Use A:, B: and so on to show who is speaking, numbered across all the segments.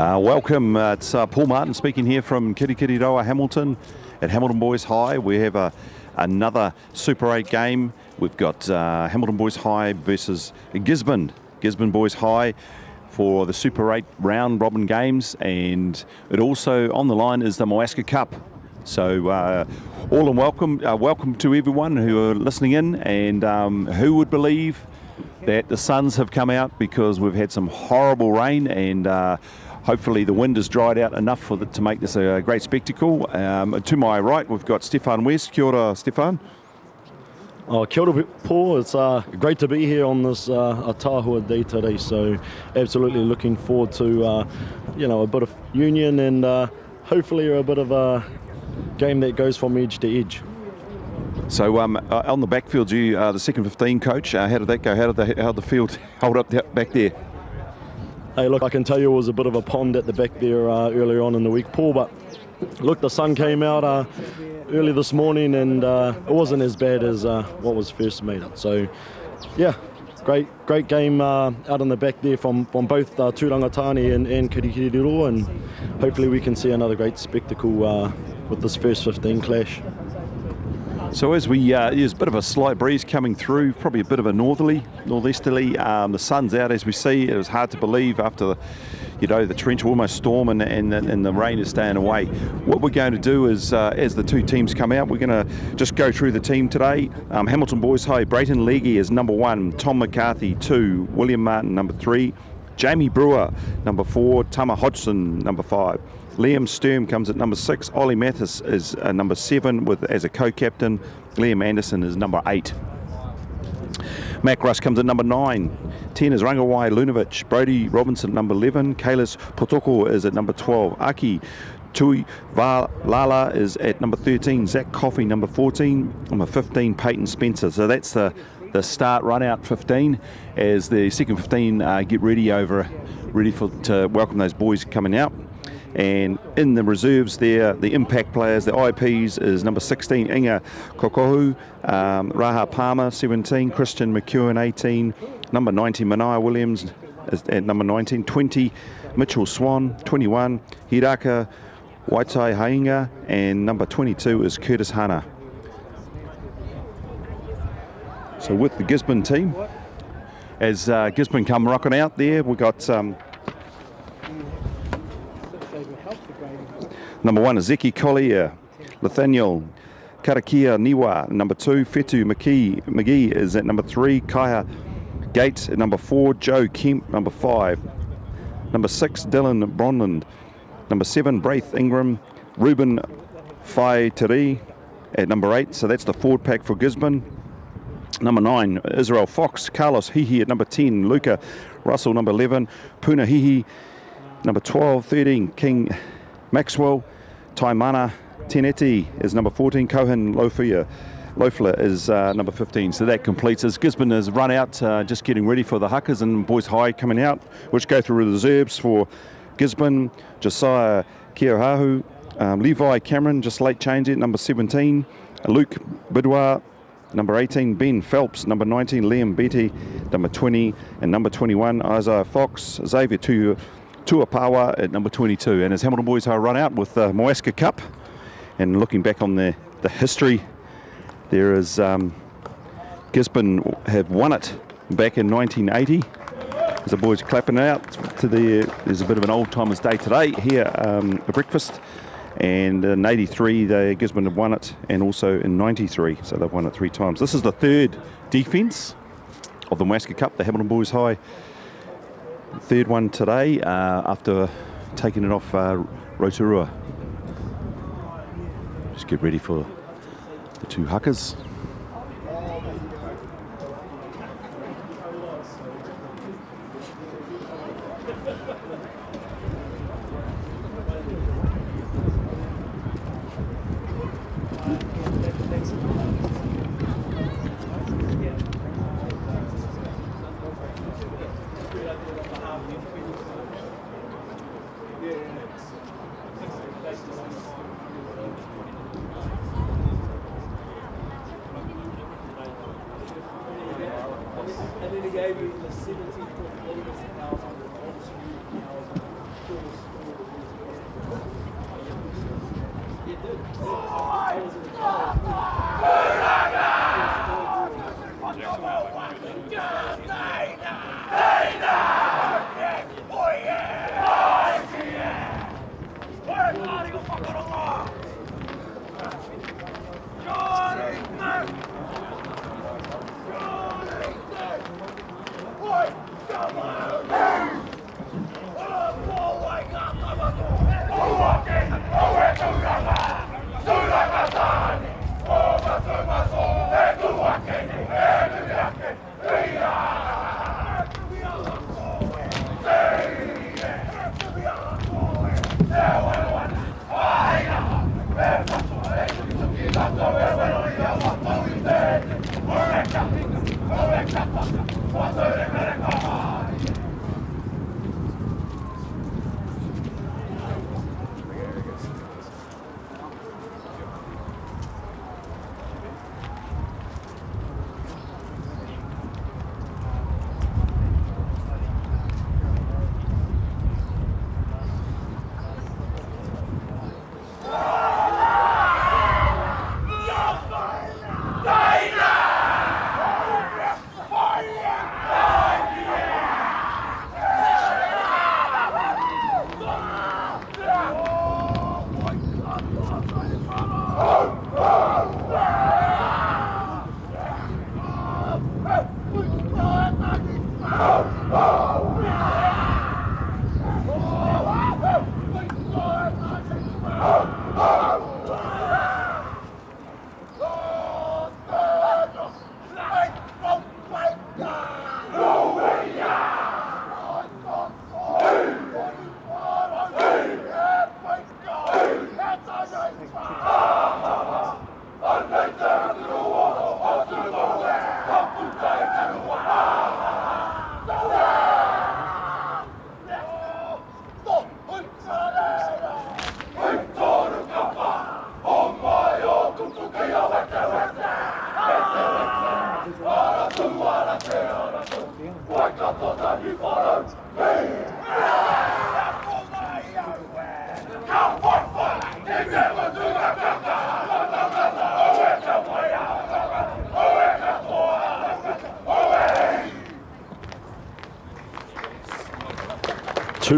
A: Uh, welcome. Uh, it's uh, Paul Martin speaking here from Kitty Kitty Kirikiriroa, Hamilton, at Hamilton Boys High. We have a, another Super 8 game. We've got uh, Hamilton Boys High versus Gisborne, Gisborne Boys High for the Super 8 round robin games. And it also on the line is the Moascar Cup. So uh, all and welcome, uh, welcome to everyone who are listening in. And um, who would believe that the suns have come out because we've had some horrible rain and uh, hopefully the wind has dried out enough for the, to make this a great spectacle. Um, to my right, we've got Stefan West. Kia ora, Stefan.
B: Oh, kia ora, Paul. It's uh, great to be here on this uh, Atahua Day today. So, absolutely looking forward to, uh, you know, a bit of union and uh, hopefully a bit of a game that goes from edge to edge.
A: So um, uh, on the backfield, you are the second 15 coach. Uh, how did that go? How did the, how did the field hold up back there?
B: Hey, look, I can tell you it was a bit of a pond at the back there uh, earlier on in the week, Paul, but look, the sun came out uh, early this morning and uh, it wasn't as bad as uh, what was first made up. So, yeah, great great game uh, out on the back there from, from both uh, Turangatani and, and Kirikiriroa, and hopefully we can see another great spectacle uh, with this first 15 clash.
A: So as we, uh, there's a bit of a slight breeze coming through, probably a bit of a northerly, northeasterly. Um, the sun's out as we see. It was hard to believe after the, you know, the trench almost storm and, and, and the rain is staying away. What we're going to do is, uh, as the two teams come out, we're going to just go through the team today. Um, Hamilton Boys High, Brayton Leggy is number one, Tom McCarthy two, William Martin number three, Jamie Brewer number four, Tama Hodgson number five. Liam Sturm comes at number six. Ollie Mathis is uh, number seven with as a co-captain. Liam Anderson is number eight. Mac Russ comes at number nine. 10 is Rangawai Lunovic. Brody Robinson, number 11. Kalis Potoko is at number 12. Aki Tui Lala is at number 13. Zach Coffey, number 14. Number 15, Peyton Spencer. So that's the, the start run out 15 as the second 15 uh, get ready over, ready for to welcome those boys coming out. And in the reserves there, the impact players, the IPs is number 16, Inga Kokohu, um, Raha Palmer, 17, Christian McEwen, 18, number 19, Mania Williams at number 19, 20, Mitchell Swan, 21, Hiraka Waitai Hainga, and number 22 is Curtis Hanna. So with the Gisborne team, as uh, Gisborne come rocking out there, we've got um, Number one, Zeki Collier. Nathaniel Karakia Niwa, number two. Fetu McKee, McGee is at number three. Kaya Gates at number four. Joe Kemp, number five. Number six, Dylan Bronland. Number seven, Braith Ingram. Ruben Faitiri at number eight. So that's the forward pack for Gisborne. Number nine, Israel Fox. Carlos Hihi at number 10. Luca Russell, number 11. Puna Hihi, number 12. 13, King Maxwell, Taimana, Teneti is number 14, Cohen Lofia. Loeffler is uh, number 15. So that completes us. Gisborne has run out, uh, just getting ready for the hakas and Boys High coming out, which go through the reserves for Gisborne, Josiah Kiohahu, um, Levi Cameron, just late change it, number 17, Luke Bidwar, number 18, Ben Phelps, number 19, Liam Betty, number 20, and number 21, Isaiah Fox, Xavier Tu Tuapawa at number 22. And as Hamilton Boys are run out with the Moascar Cup, and looking back on the, the history, there is um, Gisborne have won it back in 1980. As the boys clapping out to the, there's a bit of an old timers day today here um, a breakfast. And in 83, the Gisborne have won it, and also in 93, so they've won it three times. This is the third defence of the Moascar Cup, the Hamilton Boys High Third one today uh, after taking it off uh, Rotorua. Just get ready for the two
B: hakas.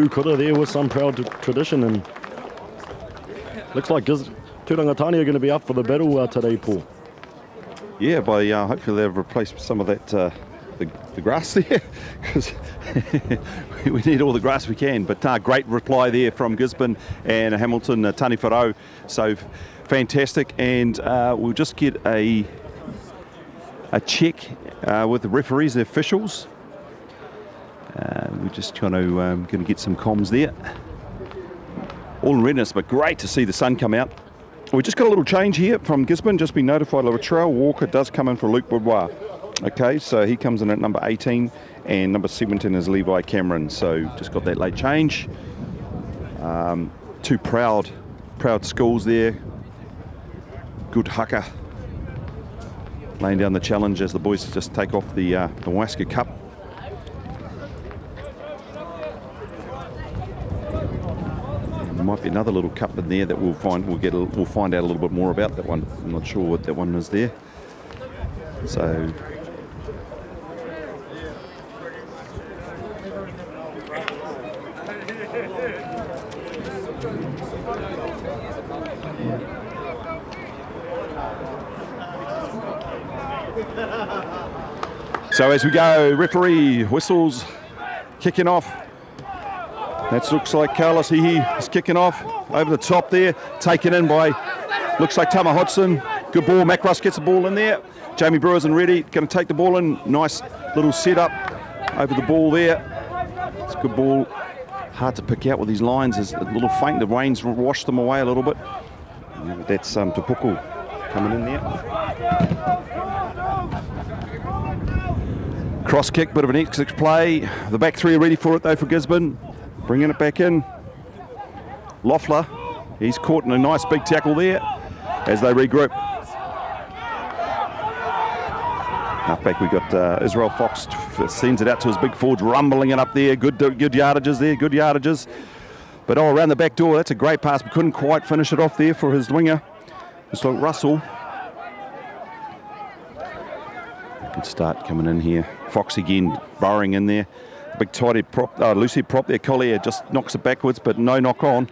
B: Kura there with some proud tradition and looks like Giz- Turangatani are going to be up for the battle uh, today, Paul.
A: Yeah, by uh, hopefully they've replaced some of that uh, the, the grass there because we need all the grass we can. But uh, great reply there from Gisborne and Hamilton uh, Tani Wharau. So fantastic, and uh, we'll just get a a check uh, with the referees, the officials. Just trying to um, going to get some comms there. All in readiness, but great to see the sun come out. We just got a little change here from Gisborne. Just been notified Latrell Walker does come in for Luke Boudoir. Okay, so he comes in at number 18, and number 17 is Levi Cameron. So just got that late change. Um, two proud, proud schools there. Good haka. Laying down the challenge as the boys just take off the uh, the Waska Cup. There might be another little cup in there that we'll find. We'll get. A, we'll find out a little bit more about that one. I'm not sure what that one is there. So. So as we go, referee whistles, kicking off. That looks like Carlos Hihi is kicking off over the top there, taken in by, looks like Tama Hodson. Good ball, Macross gets the ball in there. Jamie Brewer's in ready, going to take the ball in. Nice little setup over the ball there. It's a good ball. Hard to pick out with these lines. There's a little faint. The rain's washed them away a little bit. That's um, Tupuku coming in there. Cross kick, bit of an exit play. The back three are ready for it though for Gisborne. Bringing it back in. Loeffler, he's caught in a nice big tackle there as they regroup. Halfback, we got uh, Israel Fox sends it out to his big forwards, rumbling it up there. Good, good yardages there, good yardages. But oh, around the back door, that's a great pass. Couldn't quite finish it off there for his winger. It's like Russell. Good start coming in here. Fox again burrowing in there. Big tidy prop, uh, loosey prop there. Collier just knocks it backwards, but no knock on.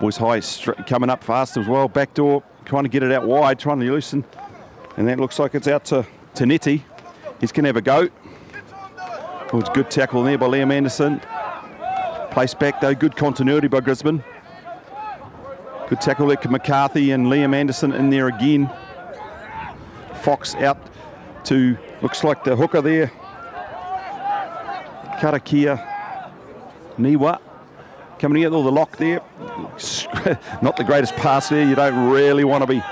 A: Boys high coming up fast as well. Back door, trying to get it out wide, trying to loosen. And that looks like it's out to, to Netty. He's going to have a go. Oh, it's good tackle there by Liam Anderson. Place back though, good continuity by Gisborne. Good tackle there, McCarthy and Liam Anderson in there again. Fox out to, looks like the hooker there. Karakia Niwa coming in, all the lock there. Not the greatest pass there. You don't really want to be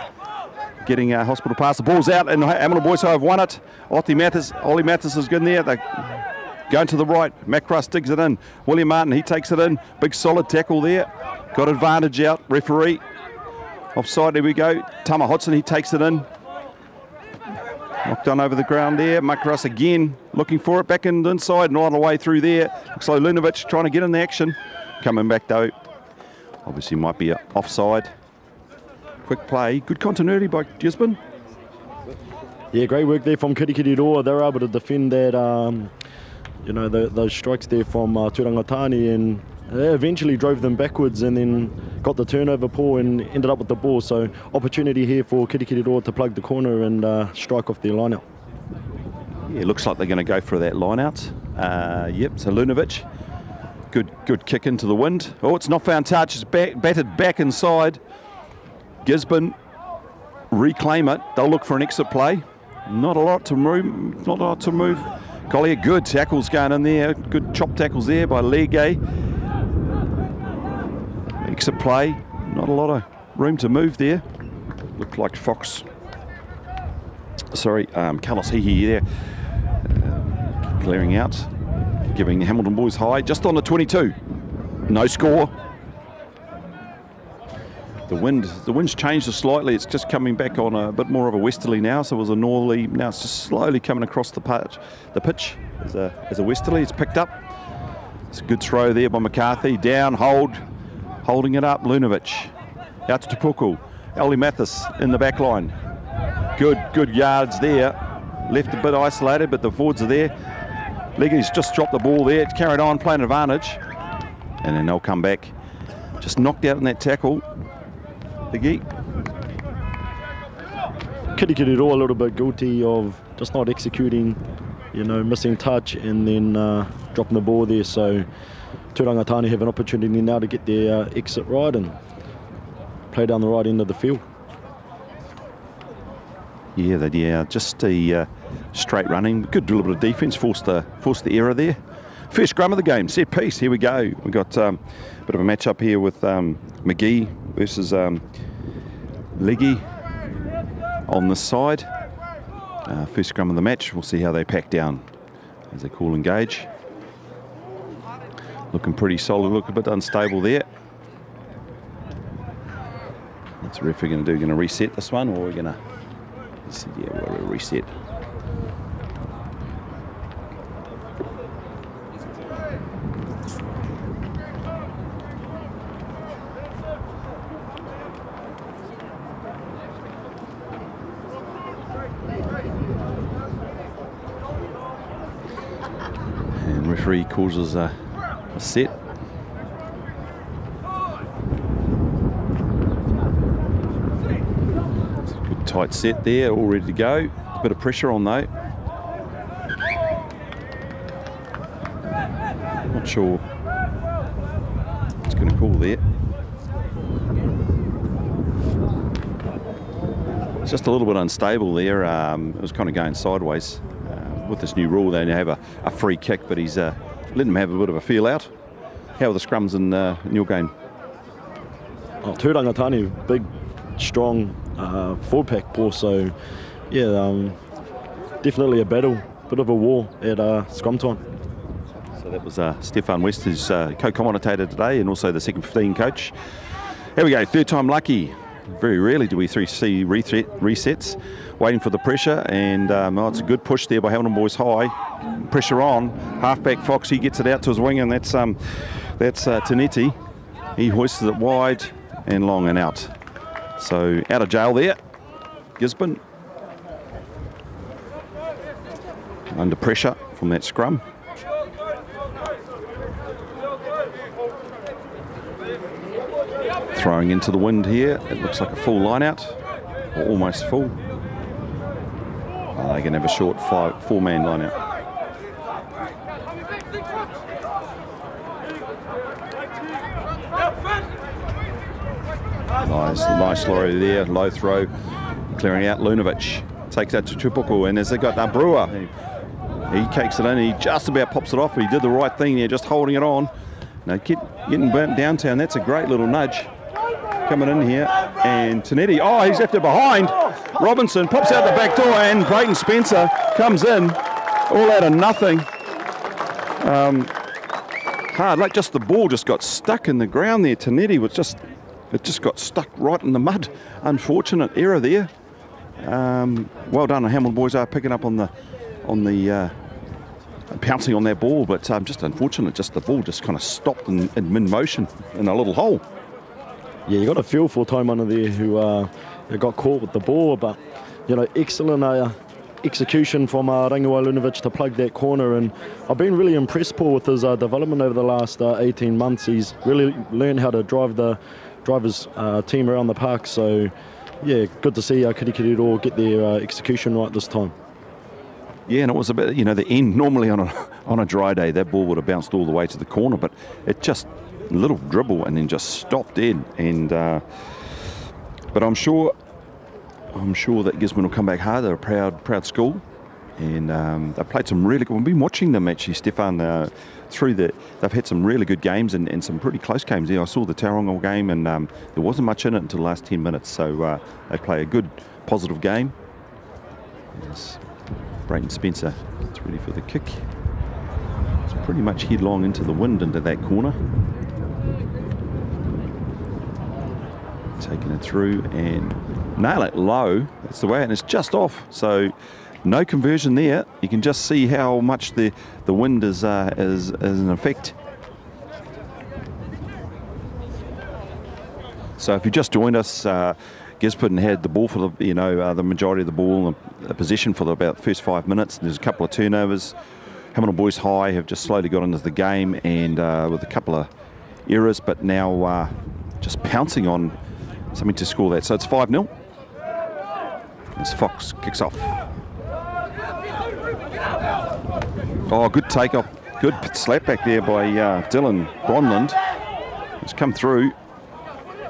A: getting a hospital pass. The ball's out, and Hamilton Boys have won it. Ollie Mathis, Ollie Mathis is good in there. They're going to the right. Macross digs it in. William Martin, he takes it in. Big solid tackle there. Got advantage out. Referee. Offside, there we go. Tama Hodson, he takes it in. Knocked on over the ground there. Macross again looking for it back in the inside and all the way through there. Looks like Lunovic trying to get in the action. Coming back though. Obviously might be offside. Quick play. Good continuity by Gisborne.
B: Yeah, great work there from Kirikiriroa. They were able to defend that, um, you know, the, those strikes there from uh, Turangatani and eventually drove them backwards and then got the turnover pull and ended up with the ball. So opportunity here for Kirikiriroa to plug the corner and uh, strike off their line out.
A: Yeah, looks like they're going to go for that line out. Uh, yep, so Lunovic. Good good kick into the wind. Oh, it's not found touch. It's back, batted back inside. Gisborne reclaim it. They'll look for an exit play. Not a lot to move. Not a lot to move. Collier, good tackles going in there. Good chop tackles there by Legay. Exit play. Not a lot of room to move there. Looked like Fox. Sorry, um, Carlos Hihi there. Uh, clearing out. Giving the Hamilton boys high. Just on the 22. No score. The wind, the wind's changed slightly. It's just coming back on a bit more of a westerly now. So it was a northerly. Now it's just slowly coming across the pitch. The pitch as a, as a westerly. It's picked up. It's a good throw there by McCarthy. Down, hold, holding it up. Lunovic out to Tupuku. Ellie Mathis in the back line. Good, good yards there. Left a bit isolated, but the forwards are there. Leggy's just dropped the ball there. It's carried on, playing advantage. And then they'll come back. Just knocked out in that tackle. Biggie.
B: Kirikiriroa a little bit guilty of just not executing, you know, missing touch and then uh, dropping the ball there. So Turangatani have an opportunity now to get their uh, exit right and play down the right end of the field.
A: Yeah, they, yeah, just a uh, straight running. Good little bit of defence, forced the, forced the error there. First scrum of the game, set piece. Here we go. We've got um, a bit of a match up here with um, McGee versus um, Leggy on the side. Uh, first scrum of the match. We'll see how they pack down as they call engage. Looking pretty solid, look a bit unstable there. What's the referee going to do? Going to reset this one or we're we going to... Yeah, we'll reset. referee causes a, a set. Good tight set there, all ready to go. A bit of pressure on though. Not sure what's going to call there. It's just a little bit unstable there. Um, it was kind of going sideways with this new rule, they have a, a free kick, but he's uh, letting them have a bit of a feel out. How are the scrums in, uh, in your game?
B: Oh, Turangatani, big, strong uh, forward pack ball, so yeah, um, definitely a battle, bit of a war at uh, scrum time.
A: So that was uh, Stefan West, who's uh, co-commentator today, and also the second 15 coach. Here we go, third time lucky. Very rarely do we see resets waiting for the pressure, and um, oh, it's a good push there by Hamilton Boys High. Pressure on. Halfback Fox, he gets it out to his wing, and that's um, that's uh, Tanetti. He hoists it wide and long and out. So out of jail there, Gisborne. Under pressure from that scrum. Throwing into the wind here. It looks like a full line out, or almost full. Uh, they can have a short five, four-man line out. Nice, nice lorry there, low throw, clearing out Lunovic. Takes that to Tupuku, and as they got that Brewer, he, kicks it in, he just about pops it off, he did the right thing there, just holding it on. Now, get, getting burnt downtown, that's a great little nudge coming in here. And Tanetti, oh, he's left it behind. Robinson pops out the back door and Brayton Spencer comes in all out of nothing. Um, hard, like just the ball just got stuck in the ground there. Tanetti was just, it just got stuck right in the mud. Unfortunate error there. Um, well done, the Hamilton boys are picking up on the, on the, uh, pouncing on that ball, but um, just unfortunate, just the ball just kind of stopped in, in mid motion in a little hole
B: yeah, you got a feel for Taimana there who uh, got caught with the ball, but you know, excellent uh, execution from uh, Rangua Lunovic to plug that corner. And I've been really impressed, Paul, with his uh, development over the last uh, 18 months. He's really learned how to drive the drivers uh, team around the park. So, yeah, good to see uh, Kirikiriroa get their uh, execution right this time.
A: Yeah, and it was a bit, you know, the end. Normally on a on a dry day, that ball would have bounced all the way to the corner, but it just little dribble and then just stopped in. And uh, but I'm sure, I'm sure that Gisborne will come back hard. They're a proud, proud school, and um, they played some really good. We've been watching them actually, Stefan. Uh, through the, they've had some really good games and, and some pretty close games. Yeah, I saw the Tauranga game, and um, there wasn't much in it until the last 10 minutes. So uh, they play a good, positive game. Yes. Brayton Spencer it's ready for the kick. It's pretty much headlong into the wind into that corner. Taking it through and nail it low. That's the way, and it's just off. So no conversion there. You can just see how much the, the wind is, uh, is, is an effect. So if you just joined us, uh, Gisborne had the ball for the, you know, uh, the majority of the ball in the position for the, about the first five minutes. There's a couple of turnovers. Hamilton Boys High have just slowly got into the game and uh, with a couple of errors, but now uh, just pouncing on something to score that. So it's 5 0 as Fox kicks off. Oh, good takeoff. Good slap back there by uh, Dylan Bronland. He's come through.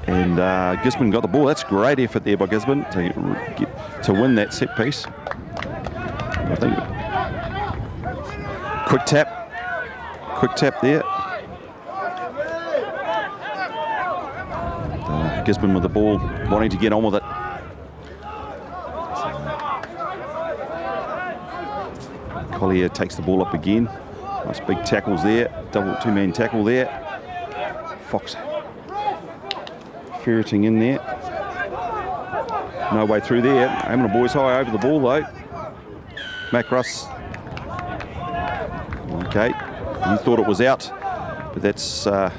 A: And uh, got the ball. That's great effort there by Gisborne to, get, to win that set piece. I think. Quick tap. Quick tap there. Gisborne with the ball, wanting to get on with it. Collier takes the ball up again. Nice big tackles there. Double two-man tackle there. Fox ferreting in there. No way through there. Having a boys high over the ball though. Mac Russ. Okay, you thought it was out, but that's uh,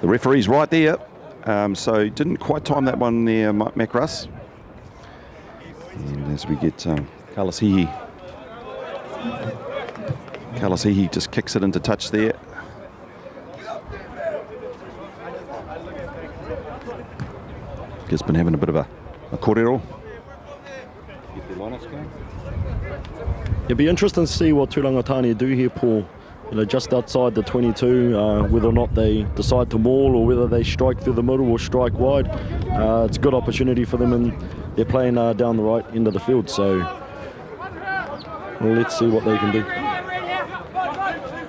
A: the referee's right there. Um, so didn't quite time that one there, Mac Russ. And as we get um, Carlos Hihi. Carlos just kicks it into touch there. Gisborne having a bit of a, a.
B: It'd be interesting to see what Turangatani do here, Paul. You know, just outside the 22, uh, whether or not they decide to maul or whether they strike through the middle or strike wide. Uh, it's a good opportunity for them, and they're playing uh, down the right end of the field. So let's see what they can do.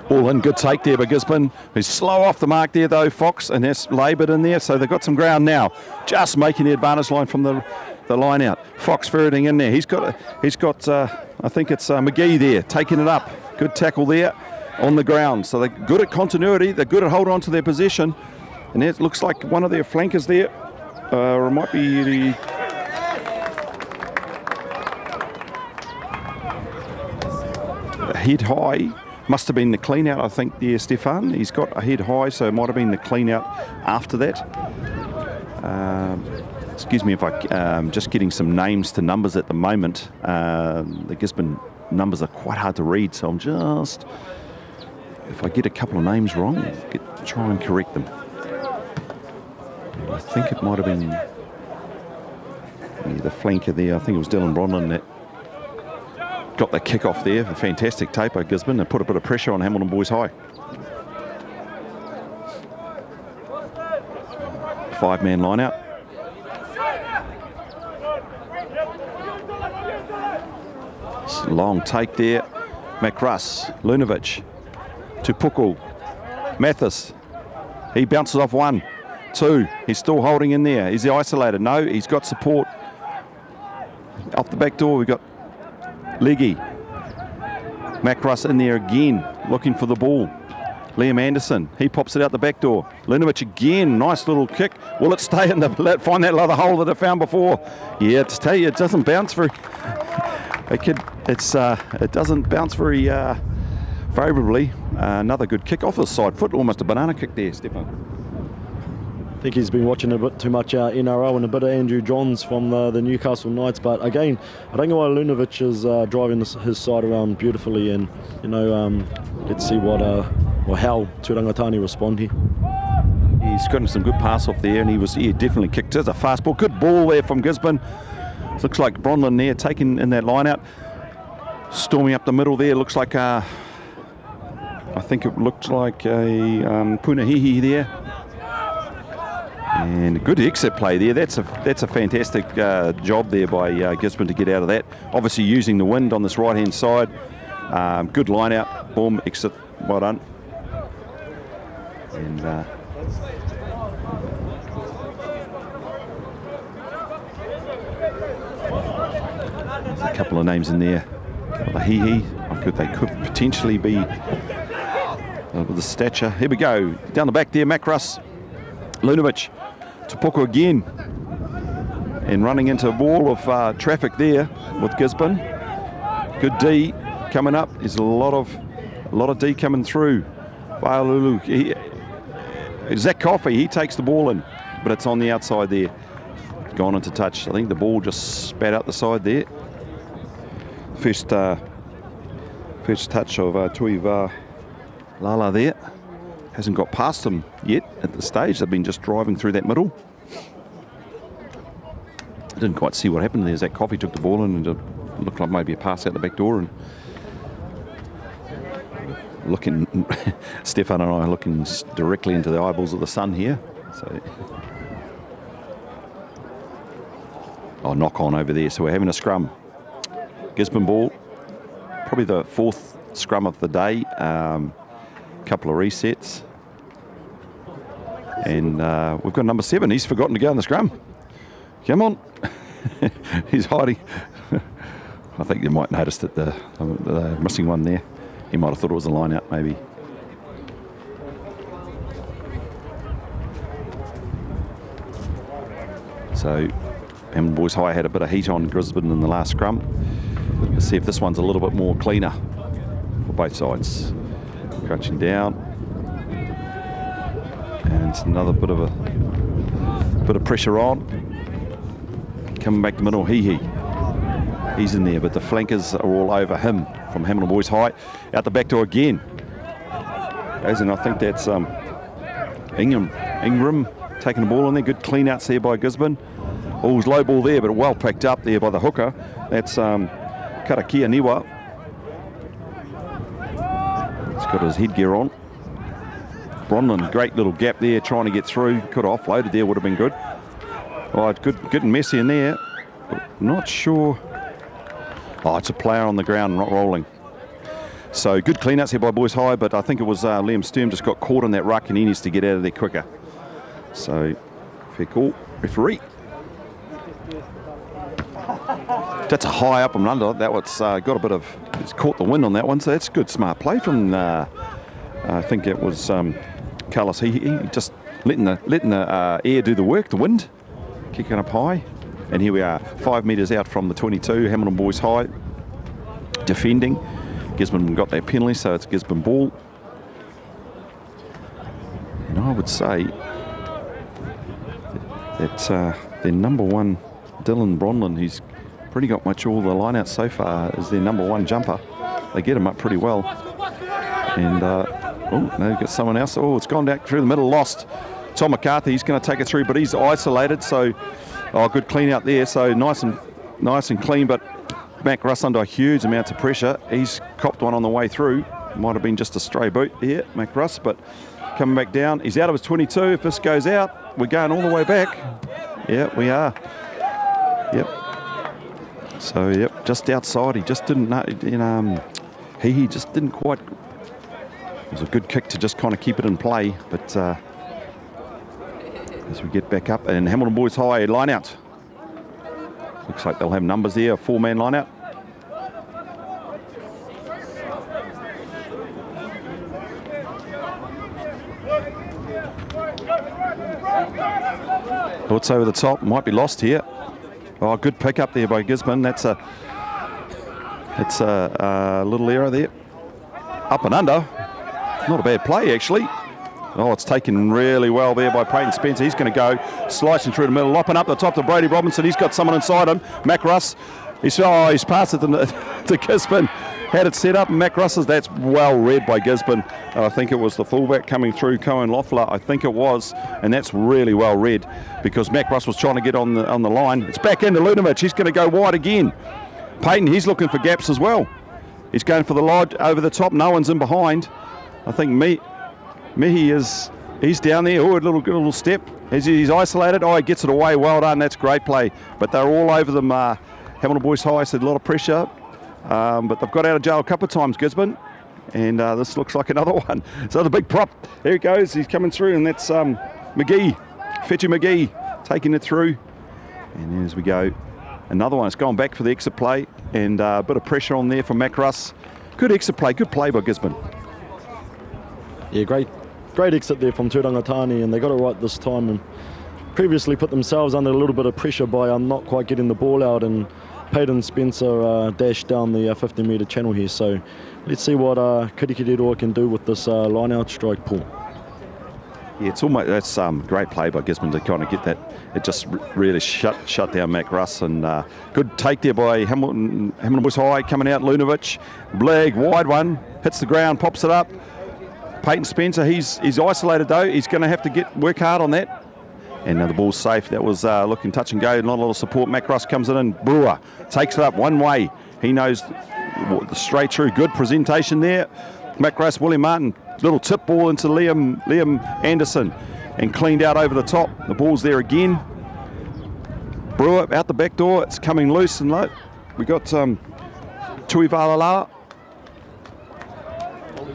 A: All in, good take there by Gisborne. He's slow off the mark there though, Fox, and that's laboured in there, so they've got some ground now. Just making the advantage line from the the line out. Fox ferreting in there. He's got, he's got. Uh, I think it's uh, McGee there taking it up. Good tackle there on the ground. So they're good at continuity. They're good at holding on to their position, and it looks like one of their flankers there, uh, or it might be the. Head high must have been the clean out, I think, there, Stefan. He's got a head high, so it might have been the clean out after that. Um, excuse me if I um, just getting some names to numbers at the moment. Uh, the Gisborne numbers are quite hard to read, so I'm just if I get a couple of names wrong, get, try and correct them. I think it might have been yeah, the flanker there. I think it was Dylan Bronlin that got the kick off there. A fantastic tape by Gisborne and put a bit of pressure on Hamilton Boys High. Five man line out. Long take there. Macruss, Lunovic, Tupuku, Mathis. He bounces off one, two. He's still holding in there. Is he isolated? No, he's got support. Off the back door, we've got Leggy. Macross in there again, looking for the ball. Liam Anderson, he pops it out the back door. Lunovic again, nice little kick. Will it stay in the, find that other hole that I found before? Yeah, to tell you, it doesn't bounce very, it could, it's, uh, it doesn't bounce very uh, favourably. Uh, another good kick off the side foot, almost a banana kick there, Stefan.
B: I think he's been watching a bit too much uh, NRL and a bit of Andrew Johns from uh, the Newcastle Knights. But again, I don't know why Lunovic is uh, driving this, his side around beautifully. And, you know, um, let's see what uh, or how Turangatani respond here.
A: He's gotten some good pass off there, and he was he definitely kicked. There's a fast ball. Good ball there from Gisborne. Looks like Bronlin there taking in that line out. Storming up the middle there. Looks like, uh, I think it looked like a um, Punahihi there. And a good exit play there. That's a that's a fantastic uh, job there by uh, Gisborne to get out of that. Obviously using the wind on this right hand side. Um, good line out. Boom, exit. Well done. And uh, a couple of names in there. The hee hee. Could they could potentially be uh, with the stature. Here we go. Down the back there, Macruss. Lunovic. Tupuku again. And running into a wall of uh, traffic there with Gisborne. Good D coming up. There's a lot of a lot of D coming through. Vailulu. He, Zach Coffey, he takes the ball in, but it's on the outside there. Gone into touch. I think the ball just spat out the side there. First uh, first touch of uh, Tuiva Lala there. hasn't got past them yet at the stage. They've been just driving through that middle. I didn't quite see what happened there. Zach Coffey took the ball in and it looked like maybe a pass out the back door and looking, Stefan and I are looking directly into the eyeballs of the sun here. So, oh, knock on over there. So we're having a scrum. Gisborne ball, probably the fourth scrum of the day. Um, couple of resets. And uh, we've got number seven. He's forgotten to go in the scrum. Come on. He's hiding. I think you might notice that the, the missing one there. He might have thought it was a line out, maybe. So Hamilton Boys High had a bit of heat on Gisborne in the last scrum. Let's see if this one's a little bit more cleaner for both sides. Crouching down. And it's another bit of a bit of pressure on. Coming back to middle, Hihi. He's in there, but the flankers are all over him from Hamilton Boys High. Out the back door again. Goes in, I think that's um, Ingham, Ingram taking the ball in there. Good clean outs there by Gisborne. All's low ball there, but well picked up there by the hooker. That's um, Karakia Niwa. Got his headgear on. Bronlin, great little gap there, trying to get through. Could have offloaded there, would have been good. Oh, good, good and messy in there. Not sure. Oh, it's a player on the ground, not rolling. So good clean-outs here by Boys High, but I think it was uh, Liam Sturm just got caught in that ruck and he needs to get out of there quicker. So, fair call. Referee. That's a high up and under. That one's uh, got a bit of, it's caught the wind on that one, so that's a good smart play from, uh, I think it was um, Carlos. He, he just letting the, letting the uh, air do the work, the wind, kicking up high. And here we are, five metres out from the 22, Hamilton Boys High, defending. Gisborne got their penalty, so it's Gisborne ball. And I would say that uh, their number one, Dylan Bronlin, who's pretty got much all the line out so far, is their number one jumper. They get him up pretty well. And, uh, oh, they've got someone else. Oh, it's gone back through the middle, lost. Tom McCarthy, he's going to take it through, but he's isolated, so Oh, good clean out there. So nice and nice and clean, but Mac Russ under huge amounts of pressure. He's copped one on the way through. Might have been just a stray boot here, Mac Russ, but coming back down. He's out of his 22. If this goes out, we're going all the way back. Yeah, we are. Yep. So, yep, just outside. He just didn't know, um, he, he just didn't quite. It was a good kick to just kind of keep it in play, but uh, as we get back up. And Hamilton Boys High line out. Looks like they'll have numbers there, a four-man line out. Thoughts over the top, might be lost here. Oh, good pick up there by Gisborne. That's a, it's a, a little error there. Up and under. Not a bad play, actually. Oh, it's taken really well there by Peyton Spencer. He's going to go slicing through the middle, lopping up the top to Brady Robinson. He's got someone inside him. Mac Russ. He's, oh, he's passed it to, to Gisborne. Had it set up. Mac Russ, that's well read by Gisborne. Uh, I think it was the fullback coming through, Cohen Loeffler. I think it was. And that's really well read because Mac Russ was trying to get on the, on the line. It's back into Lunovich. He's going to go wide again. Peyton, he's looking for gaps as well. He's going for the lodge over the top. No one's in behind. I think me, Mihi is he's down there. Oh, a little little step. He's, he's isolated. Oh, he gets it away. Well done. That's great play. But they're all over them. Uh, Hamilton Boys High said a lot of pressure. Um, but they've got out of jail a couple of times, Gisborne. And uh, this looks like another one. So the big prop. There he goes. He's coming through, and that's um, McGee, Fetchy McGee, taking it through. And as we go, another one. It's gone back for the exit play, and uh, a bit of pressure on there from Mac Russ. Good exit play. Good play by Gisborne.
B: Yeah, great great exit there from Turangatani, and they got it right this time. And previously put themselves under a little bit of pressure by um, not quite getting the ball out, and Peyton Spencer uh, dashed down the uh, 50 metre channel here. So let's see what uh, Kirikiriroa can do with this uh, line out strike pull.
A: Yeah, it's almost that's um, great play by Gisborne to kind of get that. It just really shut shut down Mac Russ and uh, good take there by Hamilton Hamilton Boys High coming out. Lunovich, Bleg wide one hits the ground, pops it up. Peyton Spencer, he's he's isolated though. He's going to have to get work hard on that. And now the ball's safe. That was uh, looking touch and go. Not a lot of support. Macross comes in and Brewer takes it up one way. He knows straight through. Good presentation there. Mac Russ, William Martin, little tip ball into Liam Liam Anderson and cleaned out over the top. The ball's there again. Brewer out the back door. It's coming loose and low. We got um, Tui Valala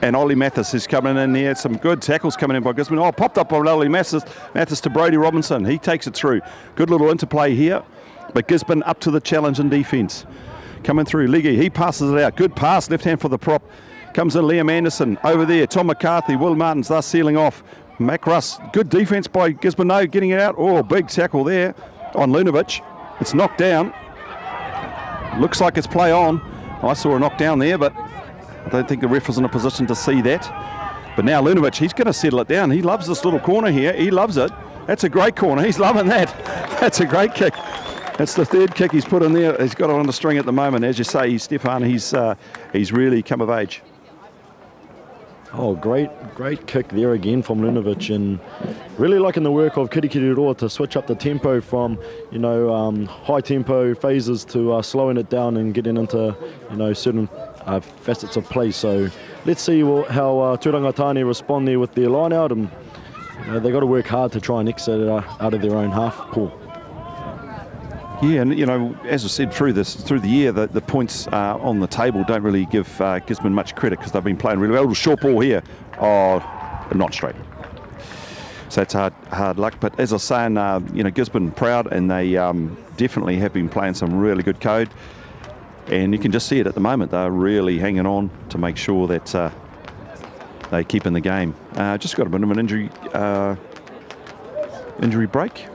A: and Ollie Mathis is coming in there. Some good tackles coming in by Gisborne. Oh, popped up by Ollie Mathis, Mathis to Brody Robinson. He takes it through. Good little interplay here. But Gisborne up to the challenge in defence. Coming through. Liggy, he passes it out. Good pass, left hand for the prop. Comes in Liam Anderson over there. Tom McCarthy, Will Martins, thus sealing off. Mac Russ, good defence by Gisborne. No, getting it out. Oh, big tackle there on Lunovic. It's knocked down. Looks like it's play on. I saw a knockdown there, but I don't think the ref was in a position to see that. But now Lunovic, he's going to settle it down. He loves this little corner here. He loves it. That's a great corner. He's loving that. That's a great kick. That's the third kick he's put in there. He's got it on the string at the moment. As you say, Stefan, he's uh, he's really come of age.
B: Oh, great, great kick there again from Lunovic, and really liking the work of Kirikiriroa to switch up the tempo from, you know, um, high tempo phases to uh, slowing it down and getting into, you know, certain uh, facets of play. So let's see how uh, Turangatani respond there with their line out, and know, they've got to work hard to try and exit it uh, out of their own half. Paul.
A: Yeah, and you know, as I said through this through the year, the, the points uh, on the table don't really give uh, Gisborne much credit because they've been playing really well. Short ball here, oh, not straight. So it's hard, hard luck. But as I was saying, uh, you know, Gisborne proud, and they um, definitely have been playing some really good code. And you can just see it at the moment. They're really hanging on to make sure that uh, they keep in the game. Uh, just got a bit of an injury uh, injury break.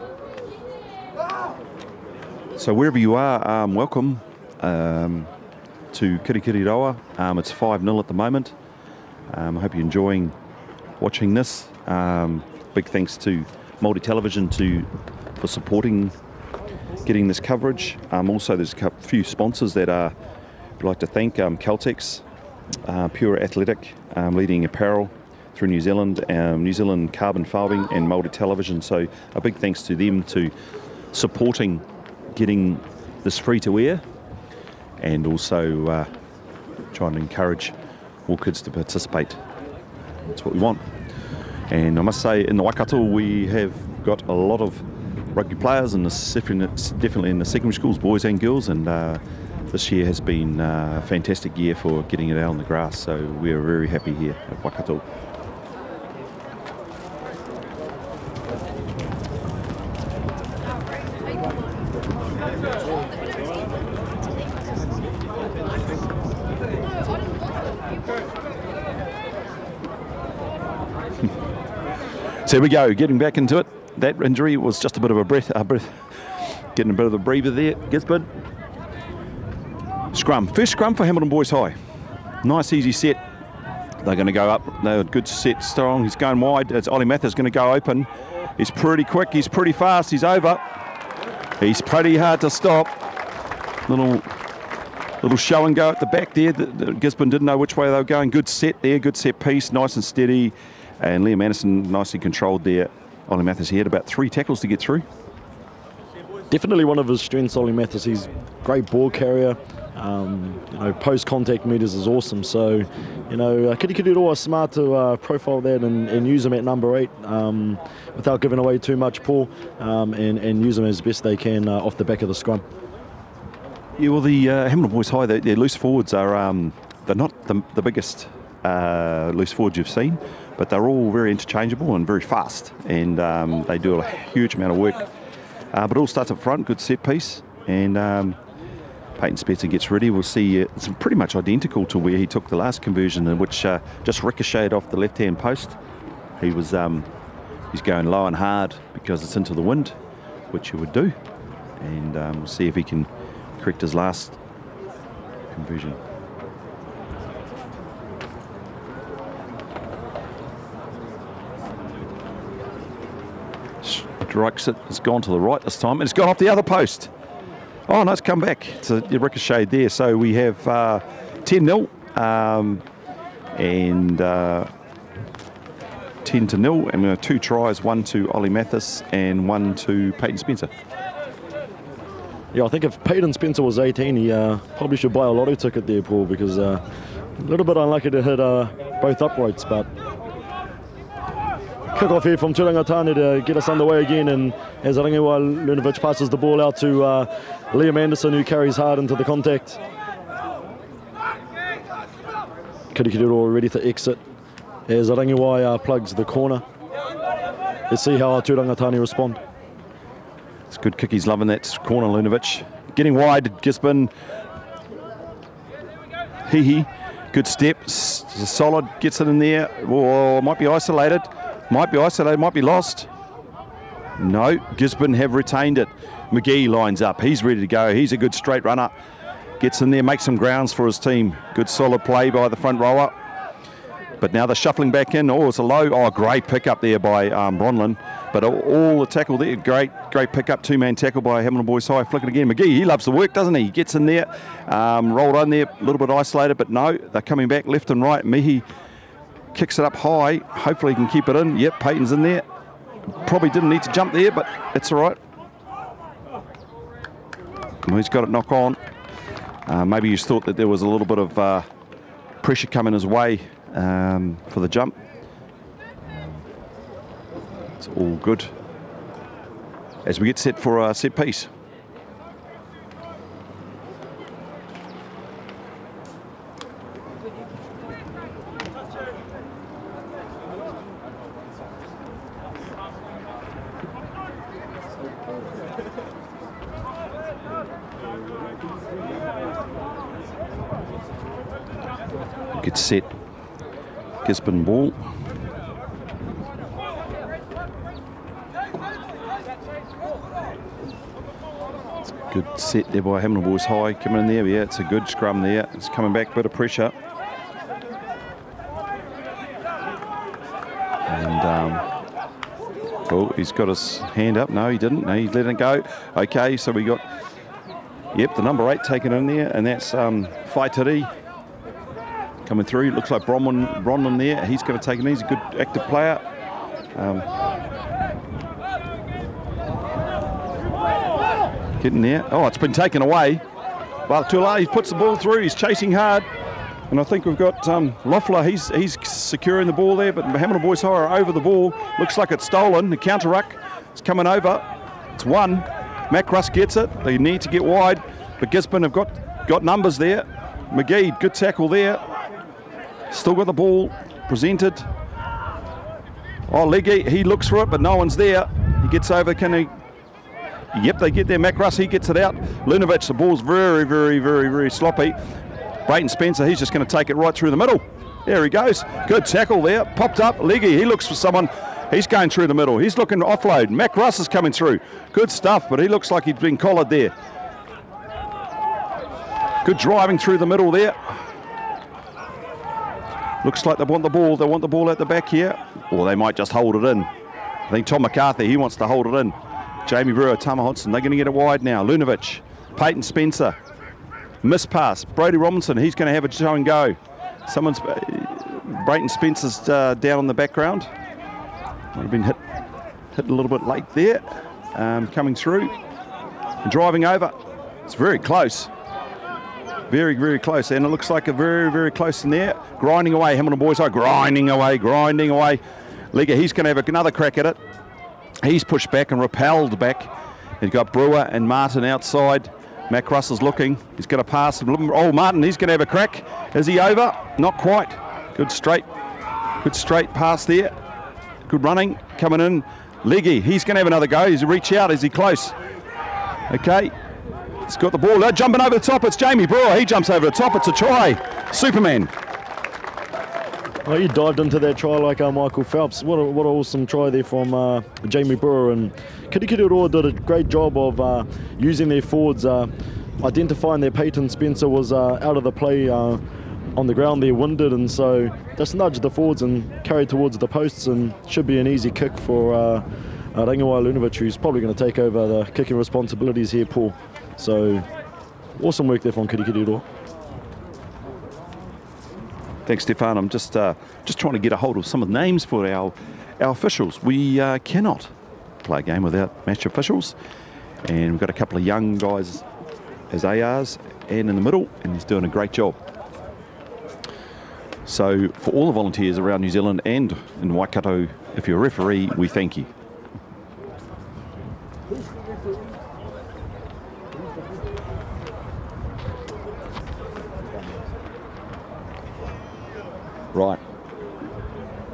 A: So wherever you are, um, welcome um, to Kirikiriroa. Um, it's 5-0 at the moment. Um, I hope you're enjoying watching this. Um, big thanks to Māori Television to for supporting getting this coverage. Um, also, there's a few sponsors that are, I'd like to thank um, Caltex, uh, Pure Athletic, um, leading apparel through New Zealand, um, New Zealand Carbon Farming and Māori Television. So a big thanks to them to supporting getting this free to air and also uh, trying to encourage more kids to participate. That's what we want. And I must say, in the Waikato, we have got a lot of rugby players, and definitely in the secondary schools, boys and girls. And uh, this year has been uh, a fantastic year for getting it out on the grass. So we're very happy here at Waikato. So here we go, getting back into it that injury was just a bit of a breath, a breath getting a bit of a breather there. Gisborne. Scrum. First scrum for Hamilton Boys High. Nice, easy set. They're going to go up. They're a good set, strong. He's going wide. It's Ollie Mathis going to go open. He's pretty quick. He's pretty fast. He's over. He's pretty hard to stop. Little little show and go at the back there. The, the Gisborne didn't know which way they were going. Good set there. Good set piece. Nice and steady. And Liam Anderson nicely controlled there. Ollie Mathis. He had about three tackles to get through.
B: Definitely one of his strengths, Ollie Mathis. He's great ball carrier. Um, you know, post contact meters is awesome. So, you know, uh, Kirikiriroa is smart to uh, profile that and, and, use him at number eight um, without giving away too much, Paul, um, and, and use him as best they can uh, off the back of the scrum.
A: Yeah, well, the uh, Hamilton Boys High, their, their loose forwards are um, they're not the, the biggest uh, loose forwards you've seen but they're all very interchangeable and very fast, and um, they do a huge amount of work. Uh, but it all starts up front, good set piece, and um, Peyton Spencer gets ready. We'll see uh, it's pretty much identical to where he took the last conversion, in which uh, just ricocheted off the left-hand post. He was um, he's going low and hard because it's into the wind, which he would do, and um, we'll see if he can correct his last conversion. Strikes it. It's gone to the right this time. And it's gone off the other post. Oh, no, it's come back. It's a ricochet there. So we have uh, 10 0. Um, and uh, 10 to nil, and we have two tries, one to Ollie Mathis and one to Peyton Spencer.
B: Yeah, I think if Peyton Spencer was 18, he uh, probably should buy a lotto ticket there, Paul, because uh, a little bit unlucky to hit uh, both uprights, but kick off here from Turangatane to get us underway again. And as Rangiwai Lunovic passes the ball out to uh, Liam Anderson, who carries hard into the contact. Kirikiriro ready to exit as Rangiwai uh, plugs the corner. Let's see how Turangatane respond.
A: It's good kick. He's loving that corner, Lunovic. Getting wide, Gisborne. Hee hee. Good step. Solid. Gets it in there. Oh, might be isolated. Might be isolated. Might be lost. No. Gisborne have retained it. McGee lines up. He's ready to go. He's a good straight runner. Gets in there, makes some grounds for his team. Good solid play by the front rower. But now they're shuffling back in. Oh, it's a low. Oh, great pick up there by um, Bronlin. But all, the tackle there, great, great pick up. Two man tackle by Hamilton Boys High. Flick it again. McGee, he loves the work, doesn't he? He gets in there, um, rolled on there, a little bit isolated, but no, they're coming back left and right. Mihi kicks it up high. Hopefully he can keep it in. Yep, Peyton's in there. Probably didn't need to jump there, but it's all right. Well, he's got it knock on. Uh, maybe he's thought that there was a little bit of uh, pressure coming his way um, for the jump. It's all good. As we get set for a set piece. Get set. Gisborne ball. It's a good set there by Hamilton Boys High coming in there. Yeah, it's a good scrum there. It's coming back, bit of pressure. And um, oh, he's got his hand up. No, he didn't. No, he's letting it go. Okay, so we got yep the number eight taken in there, and that's um, Faitari coming through. Looks like Bronwyn, Bronwyn there. He's going to take it. He's a good active player. Um, getting there. Oh, it's been taken away. Well, Tula, he puts the ball through. He's chasing hard. And I think we've got um, Loeffler. He's he's securing the ball there, but Hamilton Boys are over the ball. Looks like it's stolen. The counter ruck is coming over. It's one. Macross gets it. They need to get wide, but Gisborne have got got numbers there. McGee, good tackle there. Still got the ball presented. Oh, Leggy, he looks for it, but no one's there. He gets over. Can he? Yep, they get there. Macross, he gets it out. Lunovic, the ball's very, very, very, very sloppy. Brayton Spencer, he's just going to take it right through the middle. There he goes. Good tackle there. Popped up. Leggy, he looks for someone. He's going through the middle. He's looking to offload. Mac Russ is coming through. Good stuff, but he looks like he's been collared there. Good driving through the middle there. Looks like they want the ball. They want the ball at the back here. Or they might just hold it in. I think Tom McCarthy, he wants to hold it in. Jamie Brewer, Tama Hodgson, they're going to get it wide now. Lunovic, Peyton Spencer. Miss pass. Brody Robinson, he's going to have a show and go. Someone's. Uh, Brayton Spencer's uh, down in the background. Might have been hit, hit a little bit late there. Um, coming through. And driving over. It's very close. Very, very close. And it looks like a very, very close in there. Grinding away. Hamilton Boys are grinding away, grinding away. Liga, he's going to have another crack at it. He's pushed back and repelled back. He's got Brewer and Martin outside. Mac Russell's looking. He's going to pass. Oh, Martin, he's going to have a crack. Is he over? Not quite. Good straight. Good straight pass there. Good running. Coming in. Leggy, he's going to have another go. He's reach out. Is he close? Okay. He's got the ball. Uh, jumping over the top. It's Jamie Brewer. He jumps over the top. It's a try. Superman.
B: Well, he dived into that try like uh, Michael Phelps. What a, what an awesome try there from uh, Jamie Brewer. And Kirikiriroa did a great job of uh, using their forwards, uh, identifying that Peyton Spencer was uh, out of the play uh, on the ground there, winded. And so just nudged the forwards and carried towards the posts and should be an easy kick for uh, Rangiwai Lunovic, who's probably going to take over the kicking responsibilities here, Paul. So awesome work there from Kirikiriroa.
A: Thanks, Stefan. I'm just uh, just trying to get a hold of some of the names for our our officials. We uh, cannot play a game without match officials. And we've got a couple of young guys as ARs and in the middle, and he's doing a great job. So for all the volunteers around New Zealand and in Waikato, if you're a referee, we thank you. Right.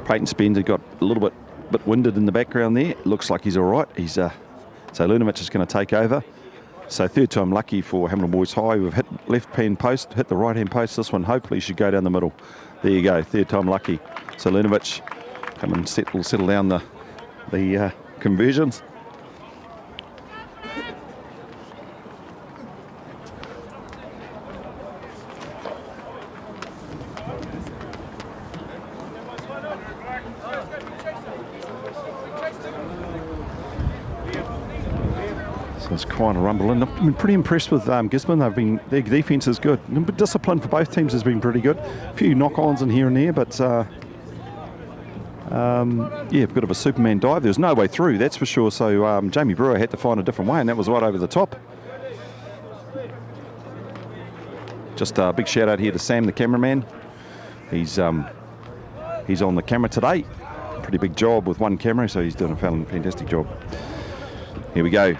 A: Peyton Spencer got a little bit bit winded in the background there. Looks like he's all right. He's uh, so Lunovic is going to take over. So third time lucky for Hamilton Boys High. We've hit left hand post, hit the right hand post. This one hopefully should go down the middle. There you go, third time lucky. So Lunovic come and settle settle down the the uh, conversions. So it's quite a rumble, and I've been pretty impressed with um, Gisborne. They've been their defence is good. But discipline for both teams has been pretty good. A few knock-ons in here and there, but uh, um, yeah, a bit of a Superman dive. There's no way through, that's for sure. So um, Jamie Brewer had to find a different way, and that was right over the top. Just a big shout out here to Sam, the cameraman. He's um, he's on the camera today. Pretty big job with one camera, so he's doing a fantastic job. Here we go.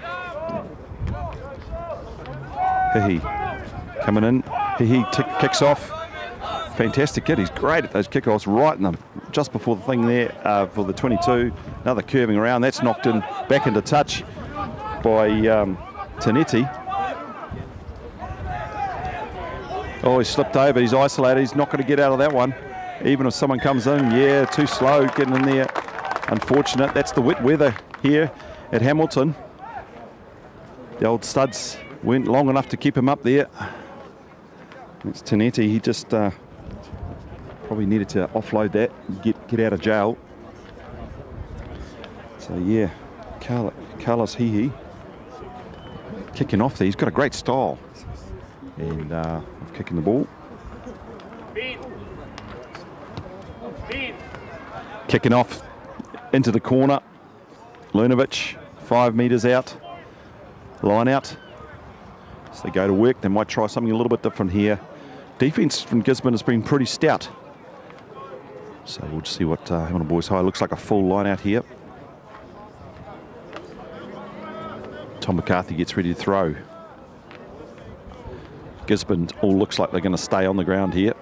A: Hihi coming in. Hihi kicks off. Fantastic kid. He's great at those kickoffs right in them just before the thing there uh, for the 22. Another curving around. That's knocked in back into touch by um, Tanetti. Oh, he slipped over. He's isolated. He's not going to get out of that one. Even if someone comes in, yeah, too slow getting in there. Unfortunate. That's the wet weather here at Hamilton. The old studs went long enough to keep him up there. It's Tanetti. He just uh, probably needed to offload that, get get out of jail. So yeah, Carl, Carlos Hihi kicking off there. He's got a great style and uh, of kicking the ball. Kicking off into the corner. Lunovic, five metres out. Line out. They go to work. They might try something a little bit different here. Defence from Gisborne has been pretty stout. So we'll just see what uh, Hamilton Boys High looks like a full line out here. Tom McCarthy gets ready to throw. Gisborne all looks like they're going to stay on the ground here.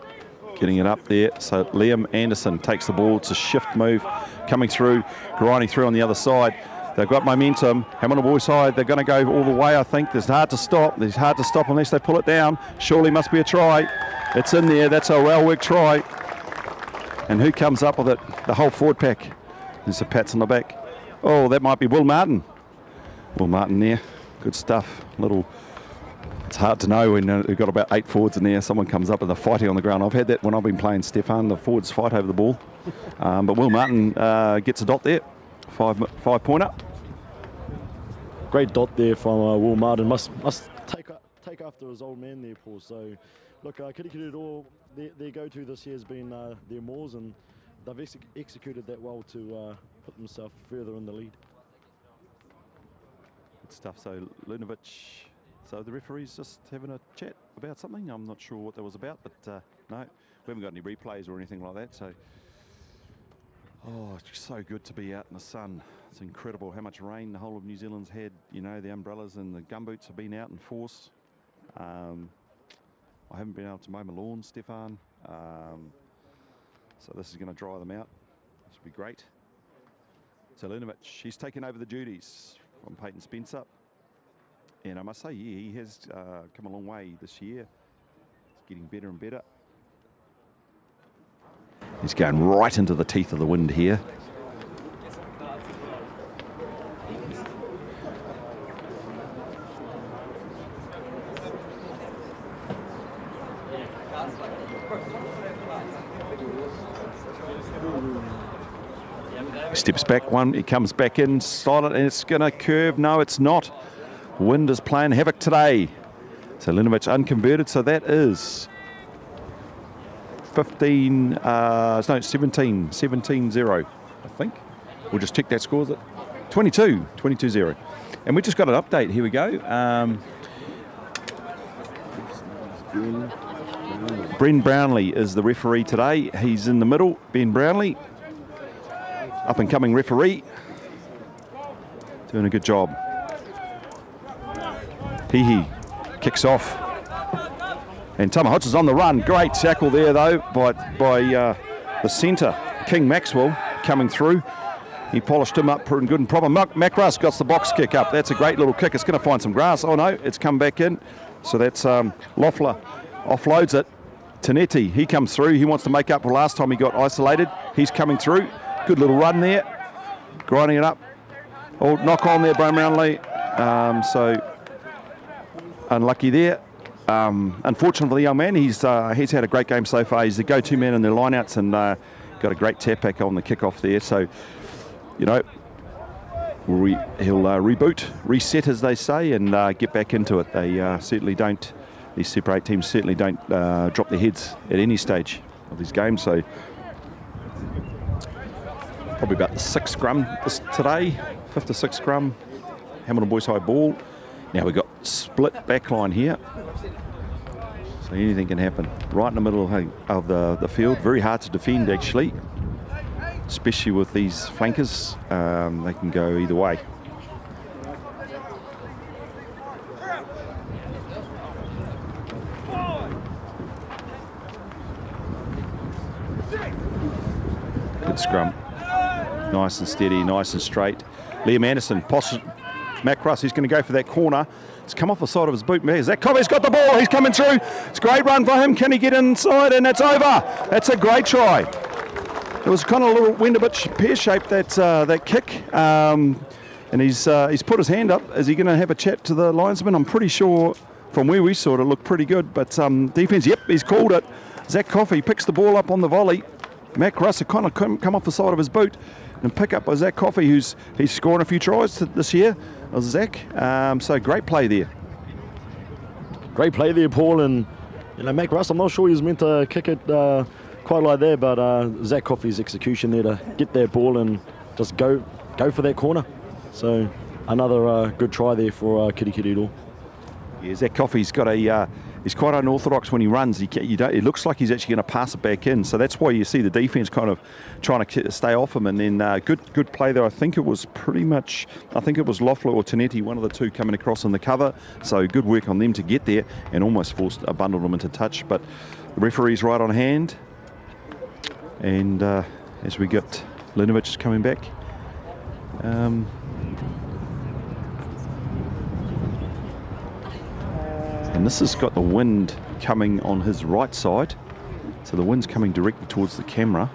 A: Getting it up there. So Liam Anderson takes the ball. It's a shift move coming through, grinding through on the other side. They've got momentum. Hamilton Boys High, they're going to go all the way, I think. It's hard to stop. It's hard to stop unless they pull it down. Surely must be a try. It's in there. That's a well worked try. And who comes up with it? The whole forward pack. There's the pats on the back. Oh, that might be Will Martin. Will Martin there. Good stuff. Little. It's hard to know when uh, we've got about eight forwards in there. Someone comes up and they're fighting on the ground. I've had that when I've been playing Stefan. The forwards fight over the ball. Um, but Will Martin uh, gets a dot there. Five five pointer.
B: Great dot there from uh, Will Martin. Must must take take after his old man there, Paul. So, look, uh, Kirikiri their, their go-to this year has been uh, their mauls, and they've ex executed that well to uh, put themselves further in the lead.
A: Good stuff. So Lunovic. So the referee's just having a chat about something. I'm not sure what that was about, but uh, no, we haven't got any replays or anything like that. So Oh, it's so good to be out in the sun. It's incredible how much rain the whole of New Zealand's had. You know, the umbrellas and the gumboots have been out in force. Um, I haven't been able to mow my lawn, Stefan. Um, so this is going to dry them out. This will be great. So Lunovic, he's taken over the duties from Peyton Spencer. And I must say, yeah, he has uh, come a long way this year. It's getting better and better. He's going right into the teeth of the wind here. Steps back one, he comes back in solid and it's going to curve. No, it's not. Wind is playing havoc today. So Lunovic unconverted, so that is 15, uh, no, 17, 17 0, I think. we'll just tick that score. Is it 22, 22-0. And we just got an update. Here we go. Um, Ben Brownlee is the referee today. He's in the middle. Ben Brownlee, up and coming referee, doing a good job. Hihi kicks off. And Tama is on the run. Great tackle there, though, by, by uh, the centre, King Maxwell, coming through. He polished him up pretty good and proper. Mac Macras got the box kick up. That's a great little kick. It's going to find some grass. Oh, no, it's come back in. So that's um, offloads it. Tanetti, he comes through. He wants to make up for last time he got isolated. He's coming through. Good little run there. Grinding it up. Oh, knock on there, Ben Brownlee. Um, so unlucky there. Um, unfortunate for the young man, he's uh, he's had a great game so far. He's the go-to man in the lineouts and uh, got a great tap back on the kickoff there. So, you know, re he'll uh, reboot, reset as they say, and uh, get back into it. They uh, certainly don't. These Super 8 teams certainly don't uh, drop their heads at any stage of these games. So, probably about the sixth scrum today, fifth or sixth scrum. Hamilton Boys High ball. Now we've got split back line here. So anything can happen. Right in the middle of the, the field. Very hard to defend actually. Especially with these flankers. Um, they can go either way. Good scrum. Nice and steady, nice and straight. Liam Anderson, Matt Cross, he's going to go for that corner. It's come off the side of his boot. Zach Coffey's got the ball. He's coming through. It's a great run for him. Can he get inside? And it's over. That's a great try. It was kind of a little went a bit pear-shaped that uh, that kick. Um, and he's uh, he's put his hand up. Is he going to have a chat to the linesman? I'm pretty sure from where we saw it, it looked pretty good. But um, defense, yep, he's called it. Zach Coffey picks the ball up on the volley. Matt Russell kind of come off the side of his boot and pick up by Zach Coffey, who's he's scoring a few tries this year. Zach, um, so great play there.
B: Great play there, Paul, and you know, Mac Russ. I'm not sure he was meant to kick it uh, quite like that, but uh, Zach Coffey's execution there to get that ball and just go go for that corner. So another uh, good try there for uh, Kitty Kitty
A: Yeah, Zach Coffey's got a uh, he's quite unorthodox when he runs. He, it looks like he's actually going to pass it back in. So that's why you see the defense kind of trying to stay off him. And then uh, good good play there. I think it was pretty much, I think it was Loeffler or Tanetti, one of the two coming across in the cover. So good work on them to get there and almost forced a bundle them into touch. But the referee's right on hand. And uh, as we get Lunovic coming back. Um, And this has got the wind coming on his right side. So the wind's coming directly towards the camera.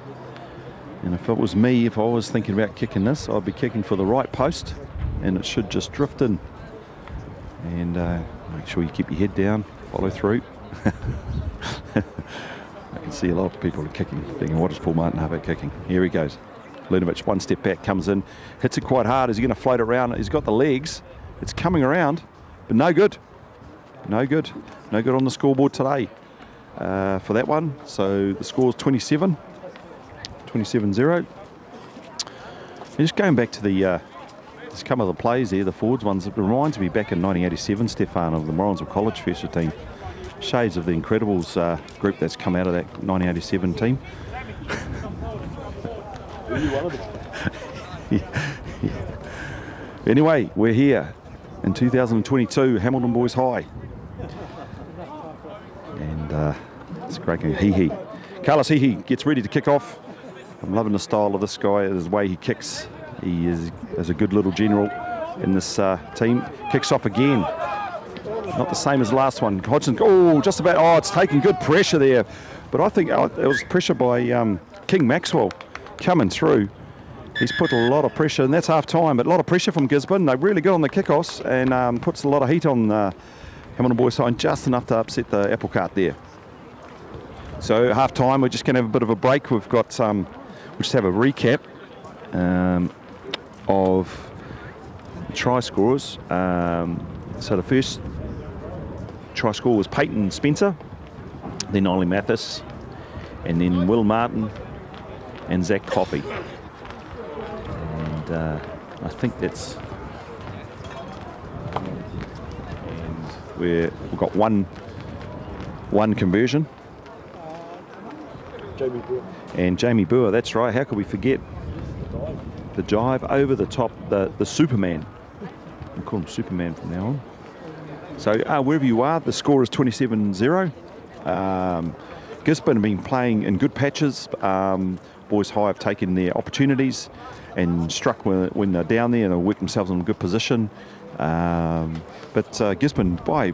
A: And if it was me, if I was thinking about kicking this, I'd be kicking for the right post and it should just drift in. And uh, make sure you keep your head down, follow through. I can see a lot of people are kicking, thinking, what is Paul Martin Hubbard kicking? Here he goes. Lunovic, one step back, comes in, hits it quite hard. Is he going to float around? He's got the legs. It's coming around, but no good no good. No good on the scoreboard today uh, for that one. So the score is 27, 27-0. Just going back to the uh, come of the plays there, the forwards ones. It reminds me back in 1987, Stefan of the Morrinsville College first team. Shades of the Incredibles uh, group that's come out of that 1987 team. Anyway, we're here in 2022, Hamilton Boys High. And uh, it's a great game. Hihi. Carlos Hihi gets ready to kick off. I'm loving the style of this guy, his way he kicks. He is, is a good little general in this uh, team. Kicks off again. Not the same as last one. Hodgson, oh, just about, oh, it's taking good pressure there. But I think uh, it was pressure by um, King Maxwell coming through. He's put a lot of pressure, and that's half time, but a lot of pressure from Gisborne. They're really good on the kickoffs and um, puts a lot of heat on uh, Hamilton Boys side, just enough to upset the apple cart there. So half time, we're just going to have a bit of a break. We've got, um, we'll just have a recap um, of try scorers. Um, so the first try score was Peyton Spencer, then Ollie Mathis, and then Will Martin and Zach Coffey. and uh, I think that's. We're, we've got one one conversion.
B: Jamie Brewer.
A: And Jamie Boer, that's right. How could we forget the dive over the top, the, the Superman. We'll call him Superman from now on. So uh, wherever you are, the score is 27-0. Um, Gisborne have been playing in good patches. Um, Boys High have taken their opportunities and struck when, when they're down there and they've worked themselves in a good position. Um, but uh, Gisborne, by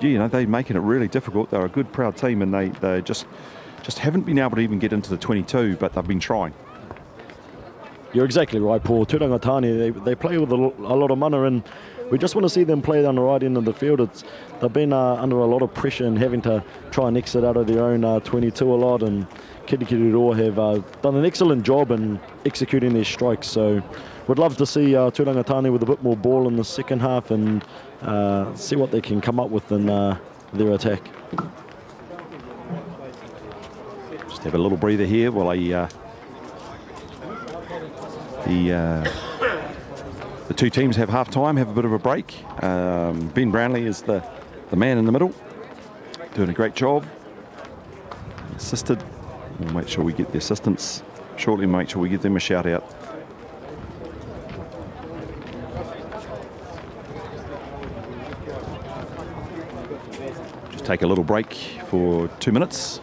A: you know, they're making it really difficult. They're a good, proud team, and they, they just just haven't been able to even get into the 22, but they've been trying.
B: You're exactly right, Paul. Turangatani, they, they play with a, lot of mana, and we just want to see them play down the right end of the field. It's, they've been uh, under a lot of pressure and having to try and exit out of their own uh, 22 a lot, and Kirikiriroa have uh, done an excellent job in executing their strikes. So would love to see uh, Turangatani with a bit more ball in the second half and uh, see what they can come up with in uh, their attack.
A: Just have a little breather here while I uh, the uh, the two teams have half time, have a bit of a break. Um, ben Brownlee is the the man in the middle, doing a great job. Assisted. We'll make sure we get the assistants shortly. Make sure we give them a shout take a little break for two minutes.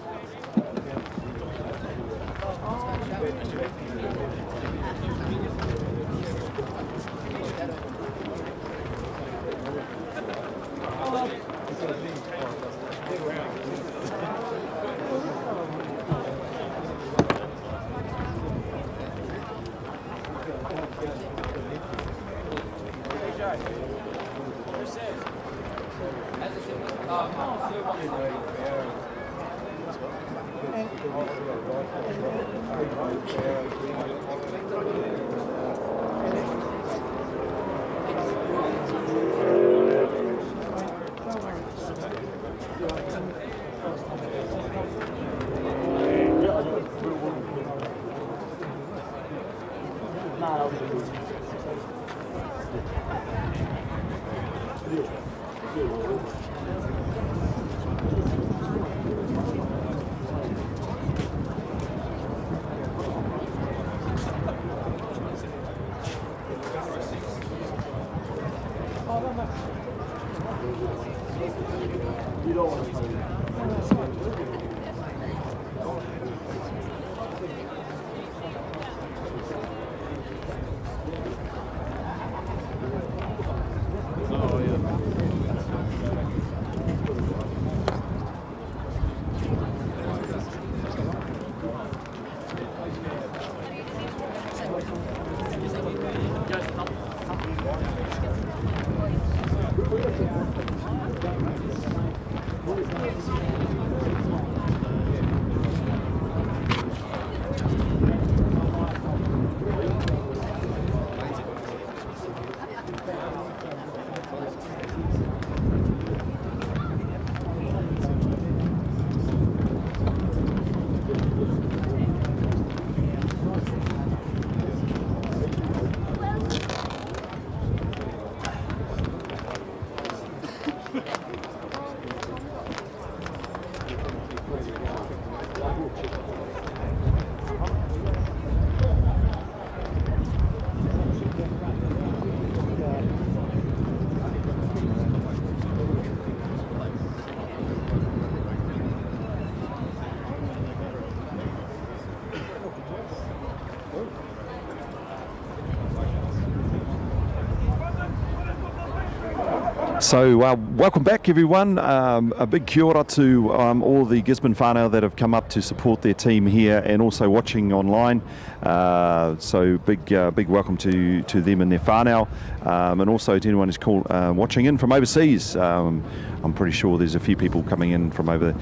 A: So, uh, welcome back, everyone. Um, a big kia ora to um, all the Gisborne whānau that have come up to support their team here and also watching online. Uh, so, big uh, big welcome to, to them and their whānau, um, and also to anyone who's call, uh, watching in from overseas. Um, I'm pretty sure there's a few people coming in from over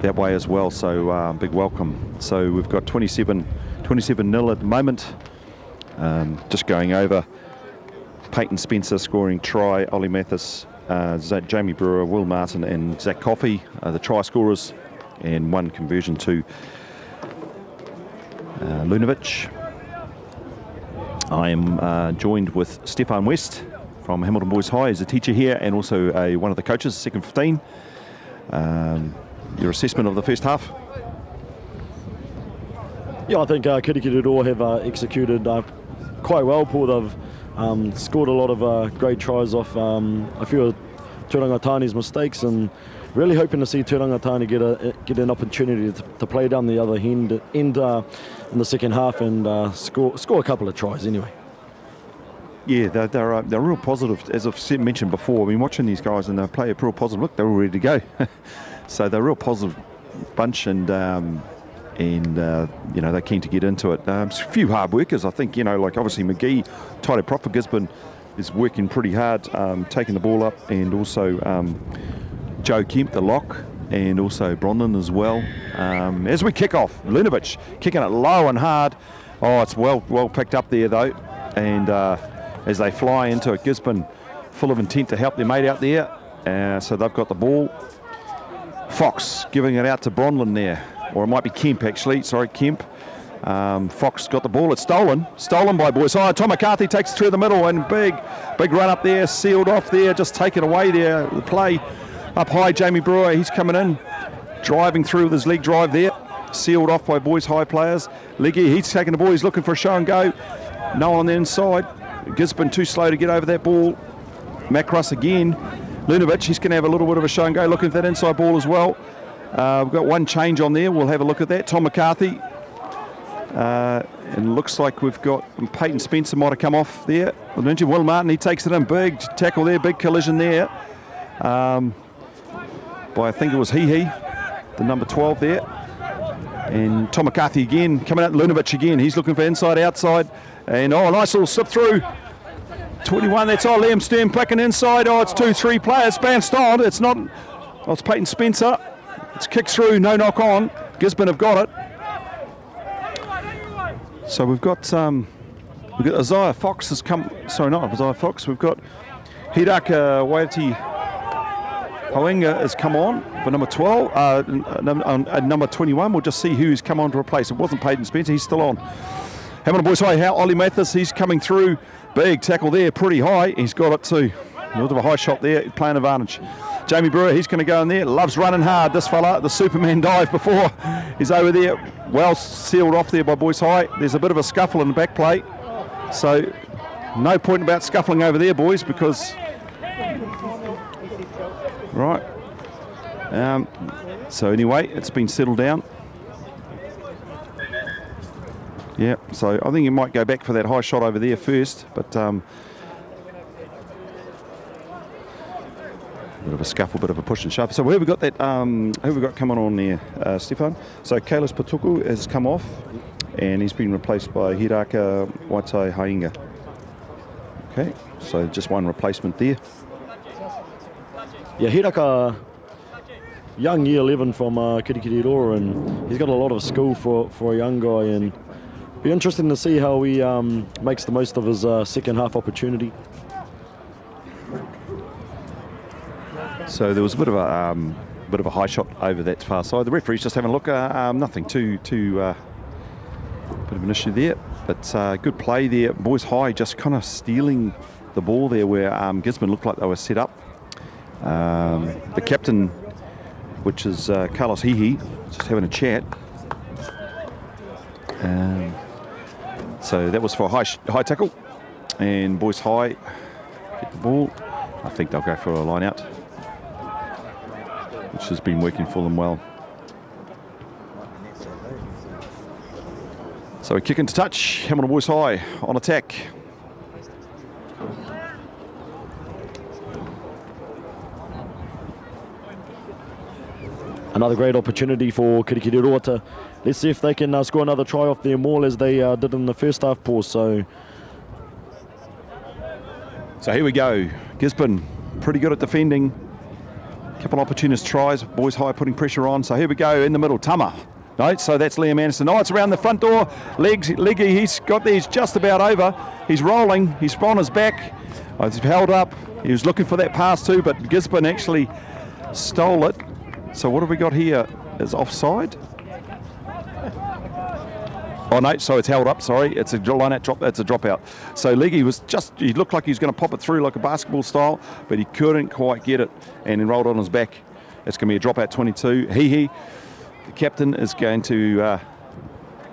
A: that way as well. So, uh, big welcome. So, we've got 27 27 nil at the moment. Um, just going over. Peyton Spencer scoring try, Ollie Mathis, uh, Jamie Brewer, Will Martin, and Zach Coffey, the try scorers, and one conversion to uh, Lunovic. I am uh, joined with Stefan West from Hamilton Boys High as a teacher here and also a, one of the coaches, second 15. Um, your assessment of the first half?
B: Yeah, I think uh, have uh, executed uh, quite well, Paul. They've um, scored a lot of uh, great tries off um, a few of Turangatani's mistakes and really hoping to see Turangatani get a get an opportunity to, to play down the other end, end uh, in the second half and uh, score score a couple of tries anyway.
A: Yeah, they're, they're, uh, they're real positive. As I've mentioned before, I mean, watching these guys and they play a real positive look, they're all ready to go. so they're a real positive bunch and um, and uh, you know they're keen to get into it. Um, a few hard workers, I think. You know, like obviously McGee, prop for Gisborne, is working pretty hard, um, taking the ball up, and also um, Joe Kemp, the lock, and also Bronlin as well. Um, as we kick off, Lunovic kicking it low and hard. Oh, it's well well picked up there though, and uh, as they fly into it, Gisborne full of intent to help their mate out there. Uh, so they've got the ball. Fox giving it out to Bronlin there, or it might be Kemp actually. Sorry, Kemp. Um, Fox got the ball. It's stolen. Stolen by Boys High. Tom McCarthy takes it through the middle and big, big run up there, sealed off there, just taken away there. The play up high, Jamie Brewer, he's coming in, driving through with his leg drive there. Sealed off by boys high players. Leggy, he's taking the ball, he's looking for a show and go. No on the inside. Gisborne too slow to get over that ball. Macross again. Lunovic, he's going to have a little bit of a show and go, looking for that inside ball as well. Uh, we've got one change on there. We'll have a look at that. Tom McCarthy. Uh, looks like we've got Peyton Spencer might have come off there. Will Martin, he takes it in big tackle there, big collision there. Um, by I think it was Hihi, the number 12 there. And Tom McCarthy again, coming out, Lunovic again. He's looking for inside, outside. And oh, a nice little slip through. 21, that's all. Liam Stern picking inside. Oh, it's two, three players. Bounced on. It's not, oh, it's Peyton Spencer. It's kicked through, no knock on. Gisborne have got it. So we've got, um, we've got Isaiah Fox has come, sorry, not Isaiah Fox. We've got Hidaka Waiti Hoenga has come on for number 12, uh, uh, number 21. We'll just see who's come on to replace. It wasn't Peyton Spencer, he's still on. Hamilton Boys High, how Ollie Mathis, he's coming through. Big tackle there, pretty high. He's got it too. A little bit of a high shot there, playing advantage. Jamie Brewer, he's going to go in there. Loves running hard, this fella. The Superman dive before. He's over there. Well sealed off there by Boys High. There's a bit of a scuffle in the back plate. So no point about scuffling over there, boys, because Right. Um, so anyway, it's been settled down. Yeah, so I think you might go back for that high shot over there first, but um, bit of a scuffle, bit of a push and shove. So who have we got that? Um, who have we got coming on there, uh, Stefan? So Kalis Patuku has come off, and he's been replaced by Hiraka Waitai Hainga. Okay, so just one replacement there.
B: Yeah, Hiraka, young year 11 from uh, Kirikiriroa, and he's got a lot of skill for, for a young guy, and be interesting to see how he um, makes the most of his uh, second half opportunity.
A: So there was a bit of a um, bit of a high shot over that far side. The referee's just having a look. Uh, um, nothing too too uh, bit of an issue there, but uh, good play there. Boys high just kind of stealing the ball there where um, Gisborne looked like they were set up. Um, the captain, which is uh, Carlos Hihi, just having a chat. Um, so that was for a high, high tackle. And Boys High get the ball. I think they'll go for a line out, which has been working for them well. So we kick into touch. Hamilton Boys High on attack.
B: another great opportunity for Kirikiriroa to let's see if they can uh, score another try off their maul as they uh, did in the first half pause. So,
A: so here we go. Gisborne pretty good at defending. Couple opportunist tries. Boys high putting pressure on. So here we go in the middle. Tama. No, so that's Liam Anderson. Oh, it's around the front door. Legs, Leggy, he's got there. He's just about over. He's rolling. He's on his back. Oh, he's held up. He was looking for that pass too, but Gisborne actually stole it. So what have we got here? Is offside? Oh no, so it's held up. Sorry, it's a line out drop. It's a dropout. So Leggy was just. He looked like he was going to pop it through like a basketball style, but he couldn't quite get it, and he rolled on his back. It's going to be a dropout 22. Hihi, the captain is going to uh,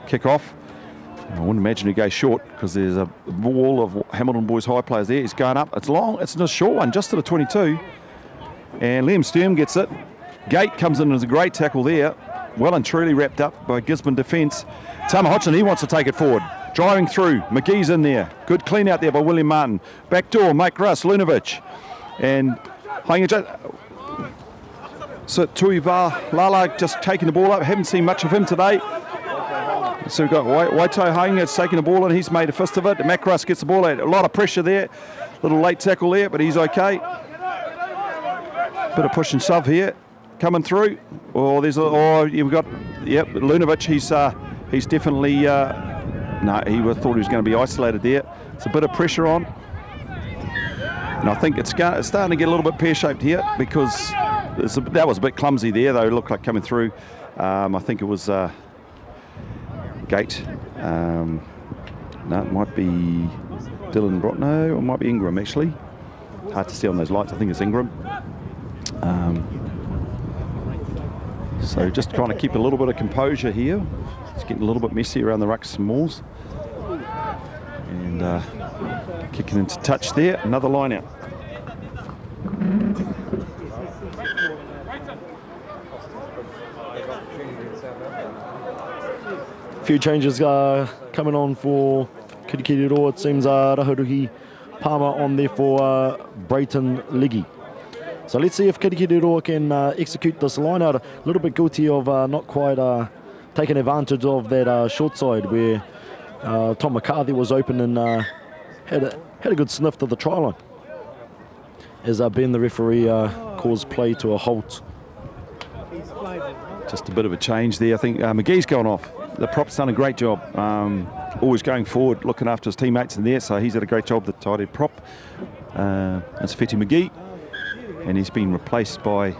A: kick off. I wouldn't imagine he goes short because there's a wall of Hamilton Boys High players there. He's going up. It's long. It's a short one, just to the 22. And Liam Sturm gets it. Gate comes in as a great tackle there. Well and truly wrapped up by Gisborne defence. Tama Hodgson, he wants to take it forward. Driving through. McGee's in there. Good clean out there by William Martin. Back door, Mike Russ, Lunovic. And so Tuiva Lala just taking the ball up. Haven't seen much of him today. So we've got Waito Hainga has taken the ball and he's made a fist of it. Macross gets the ball out. A lot of pressure there. Little late tackle there, but he's okay. Bit of push and shove here coming through. Or there's a, or you've got, yep, Lunovic. He's uh, he's definitely uh, no. He thought he was going to be isolated there. It's a bit of pressure on, and I think it's, it's starting to get a little bit pear-shaped here because a, that was a bit clumsy there. Though it looked like coming through. Um, I think it was uh, Gate. Um, no, it might be Dylan Brot. No, it might be Ingram actually. Hard to see on those lights. I think it's Ingram. Um, so just trying to keep a little bit of composure here. It's getting a little bit messy around the rucks and mauls. And uh, kicking into touch there, another line out.
B: A few changes uh, coming on for Kirikiriroa. It seems uh, Raharuhi Palmer on there for uh, Brayton Liggy. So let's see if Kirikiriroa can uh, execute this line out. A little bit guilty of uh, not quite uh, taking advantage of that uh, short side where uh, Tom McCarthy was open and uh, had, a, had a good sniff to the try line. As Ben, the referee, calls play to a halt.
A: Just a bit of a change there. I think McGee's gone off. The prop's done a great job. Um, always going forward, looking after his teammates in there. So he's did a great job, the tight prop. Uh, that's Fetty McGee and he's been replaced by,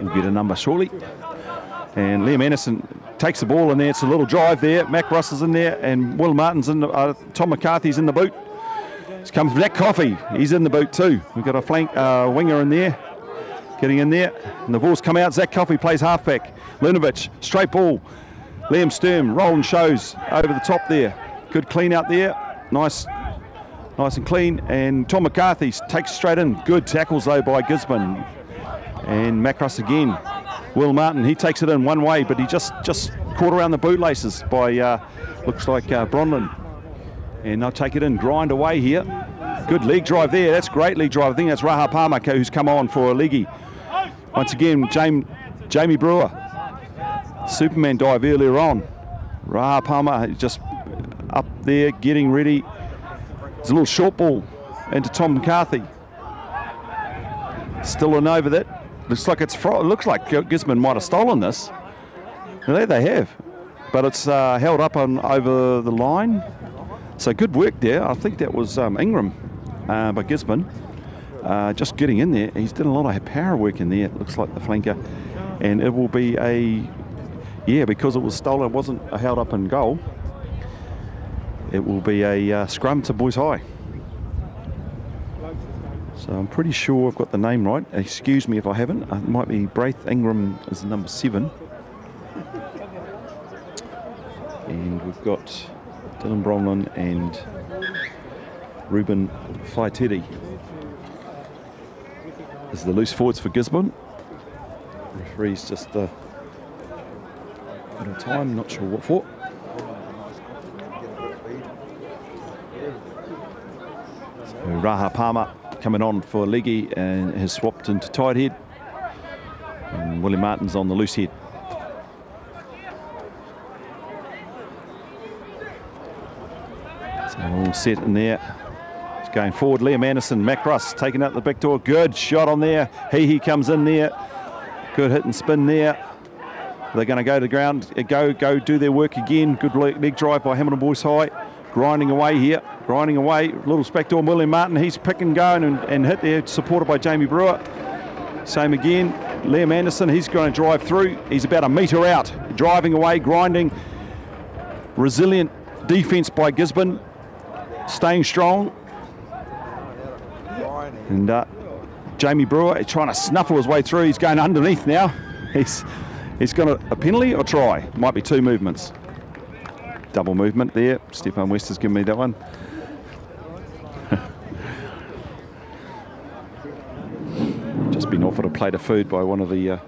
A: we'll get a number shortly. And Liam Anderson takes the ball in there. It's a little drive there. Mac Russell's in there, and Will Martin's in the, uh, Tom McCarthy's in the boot. It's comes Zach Coffey. He's in the boot too. We've got a flank uh, winger in there, getting in there. And the ball's come out. Zach Coffey plays halfback. Lunovic, straight ball. Liam Sturm, rolling shows over the top there. Good clean out there. Nice nice and clean. And Tom McCarthy takes straight in. Good tackles though by Gisborne. And Macross again. Will Martin, he takes it in one way, but he just just caught around the bootlaces by uh, looks like uh, Bronlin. And they'll take it in, grind away here. Good leg drive there. That's great leg drive. I think that's Raha Palmer who's come on for a leggy. Once again, Jamie, Jamie Brewer. Superman dive earlier on. Raha Palmer just up there getting ready there's a little short ball into Tom McCarthy. Still an over that. Looks like it's it looks like Gisborne might have stolen this. There they have, but it's uh, held up on over the line. So good work there. I think that was um, Ingram uh, by Gisborne. Uh, just getting in there. He's done a lot of power work in there. It looks like the flanker, and it will be a yeah because it was stolen. It wasn't held up in goal it will be a uh, scrum to Boys High. So I'm pretty sure I've got the name right. Excuse me if I haven't. Uh, it might be Braith Ingram is number seven. And we've got Dylan Bromlin and Ruben Faiteri as the loose forwards for Gisborne. Referee's just uh, a time, not sure what for. Raha Palmer coming on for Leggy and uh, has swapped into tight head. And Willie Martin's on the loose head. So all set in there. It's going forward. Liam Anderson, Macross taking out the back door. Good shot on there. He he comes in there. Good hit and spin there. They're going to go to the ground, go go do their work again. Good leg drive by Hamilton Boys High grinding away here, grinding away. Little Spector, William Martin, he's pick and going and, and hit there, supported by Jamie Brewer. Same again. Liam Anderson, he's going to drive through. He's about a metre out, driving away, grinding. resilient defence by Gisborne, staying strong. And uh, Jamie Brewer trying to snuffle his way through. He's going underneath now. He's he's got a, a penalty or try. Might be two movements. Double movement there. Stefan West has given me that one. Just been offered a plate of food by one of the uh,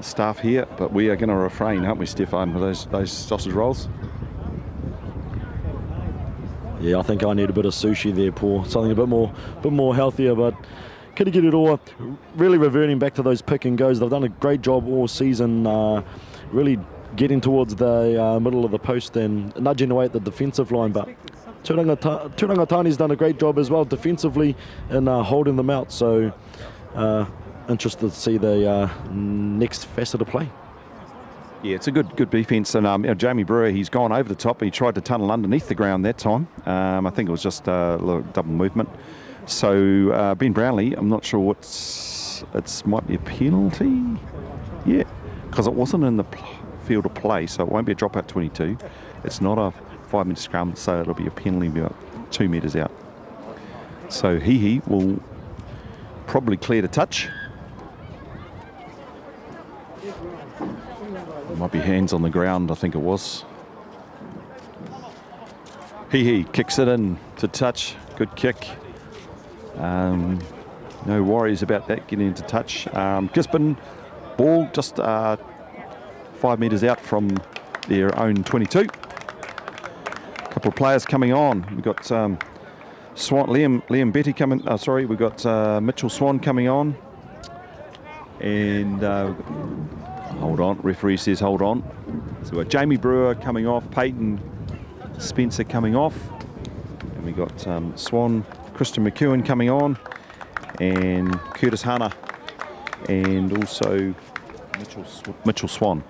A: staff here, but we are going to refrain, aren't we, Stefan, with those those sausage rolls?
B: Yeah, I think I need a bit of sushi there, Paul. Something a bit more, bit more healthier, but could get it all? Really reverting back to those pick and goes. They've done a great job all season, uh, really getting towards the uh, middle of the post and nudging away at the defensive line. But Turangatani's done a great job as well defensively in uh, holding them out. So uh, interested to see the uh, next facet of play.
A: Yeah, it's a good good defence, and um, you know, Jamie Brewer he's gone over the top. He tried to tunnel underneath the ground that time. Um, I think it was just a little double movement. So uh, Ben Brownlee, I'm not sure what's it might be a penalty. Yeah, because it wasn't in the field of play, so it won't be a dropout 22. It's not a five metre scrum, so it'll be a penalty about two metres out. So Hihi will probably clear the touch. Might be hands on the ground, I think it was. Hihi kicks it in to touch. Good kick. Um, no worries about that getting into touch. Um, Gisborne ball just uh, five metres out from their own 22. A couple of players coming on. We've got um, Swan, Liam, Liam Betty coming. Uh, sorry, we've got uh, Mitchell Swan coming on. And uh, Hold on, referee says hold on. So we've got Jamie Brewer coming off, Peyton Spencer coming off. And we've got um, Swan, Christian McEwen coming on, and Curtis Hanna, and also Mitchell, Mitchell Swan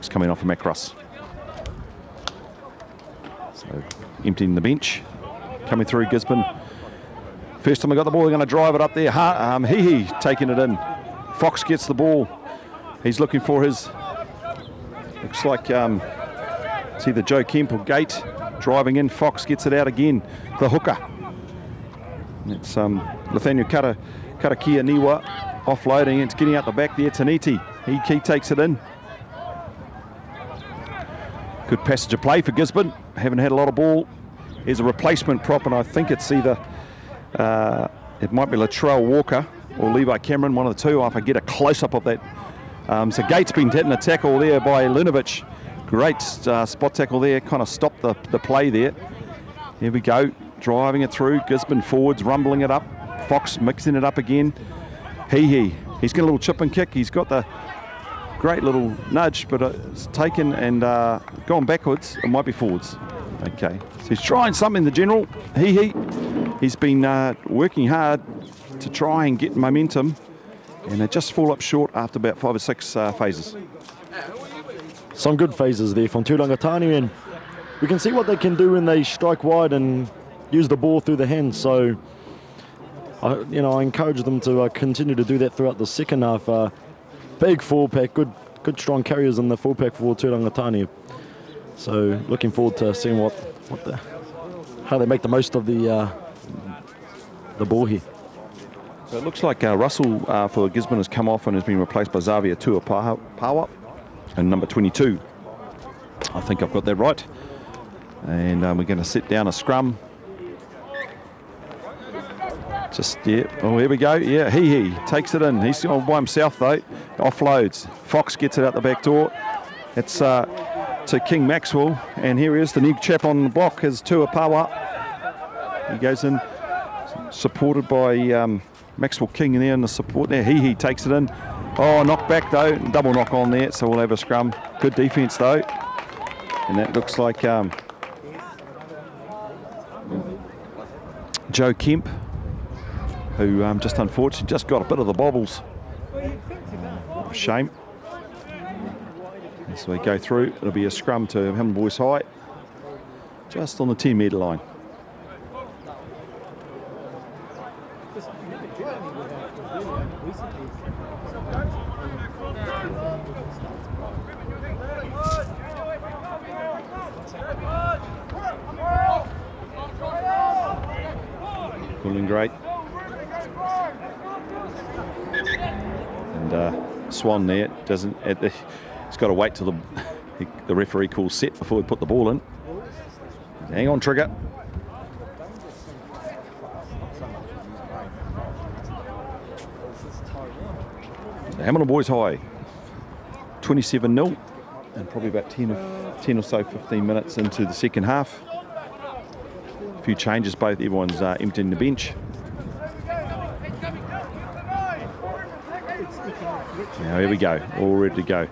A: is coming off from Macross. So emptying the bench, coming through Gisborne. First time we got the ball, they're going to drive it up there. Ha, um, Hihi taking it in. Fox gets the ball. He's looking for his, looks like um, it's either Joe Kemp or Gate driving in. Fox gets it out again. The hooker. It's um, Nathaniel Kara, Niwa offloading. It's getting out the back there. Taniti. He, he takes it in. Good passage of play for Gisborne. Haven't had a lot of ball. Here's a replacement prop, and I think it's either, uh, it might be Latrell Walker or Levi Cameron, one of the two. I get a close up of that um, so Gates been hitting a tackle there by Lunovic. Great uh, spot tackle there, kind of stopped the, the play there. Here we go, driving it through. Gisborne forwards, rumbling it up. Fox mixing it up again. Hihi, he's got a little chip and kick. He's got the great little nudge, but it's taken and uh, gone backwards. It might be forwards. Okay, so he's trying something, the general. Hihi, he's been uh, working hard to try and get momentum and they just fall up short after about five or six uh, phases.
B: Some good phases there from Turangatani, and we can see what they can do when they strike wide and use the ball through the hands. So, I, you know, I encourage them to uh, continue to do that throughout the second half. Uh, big full pack, good, good strong carriers in the full pack for Turangatani. So, looking forward to seeing what, what the, how they make the most of the uh, the ball here.
A: So it looks like uh, Russell uh, for Gisborne has come off and has been replaced by Xavier Tuapawa and number 22. I think I've got that right. And um, we're going to sit down a scrum. Just, yeah, oh, here we go. Yeah, he, he takes it in. He's on by himself, though. Offloads. Fox gets it out the back door. It's uh, to King Maxwell. And here he is, the new chap on the block is Tuapawa. He goes in, supported by um, Maxwell King there in the support there. He he takes it in. Oh, knock back though. Double knock on there, so we'll have a scrum. Good defence though. And that looks like um, Joe Kemp, who um, just unfortunately just got a bit of the bobbles. Shame. As we go through, it'll be a scrum to Hamilton Boys High, just on the 10 metre line. Great. And uh, Swan there doesn't. The, he's got to wait till the the referee calls set before we put the ball in. Hang on, trigger. The Hamilton Boys High, 27 0, and probably about 10 or, 10 or so, 15 minutes into the second half. A few changes, both everyone's uh, emptying the bench. Now here we go, all ready to go.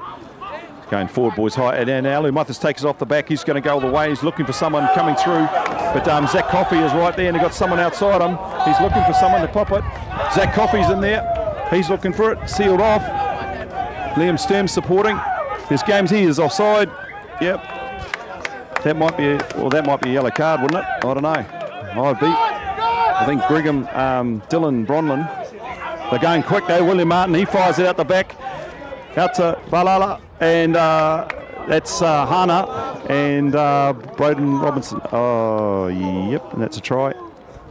A: Going forward, boys high. And Alu Muthers takes off the back. He's going to go all the way. He's looking for someone coming through. But um, Zach Coffey is right there and he's got someone outside him. He's looking for someone to pop it. Zach Coffey's in there. He's looking for it. Sealed off. Liam Sturm supporting. This game's here is offside. Yep. That might be, a, well, that might be a yellow card, wouldn't it? I don't know. I'd be. I think Brigham, um, Dylan Bronlin. They're going quick though. William Martin, he fires it out the back. Out to Balala and uh, that's uh, Hana and uh, Broden Robinson. Oh, yep, and that's a try.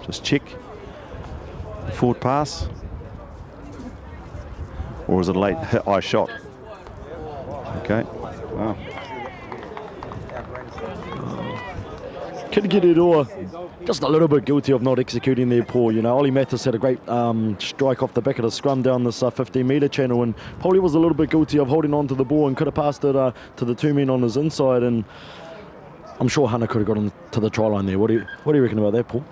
A: Just check. Forward pass. Or was it a late eye shot? Okay, wow.
B: Kirikiriroa just a little bit guilty of not executing their pull. You know, Ollie Mathis had a great um, strike off the back of the scrum down this uh, 15 metre channel and probably was a little bit guilty of holding on to the ball and could have passed it uh, to the two men on his inside. And I'm sure Hannah could have got to the try line there. What do you, what do you reckon about that, Paul?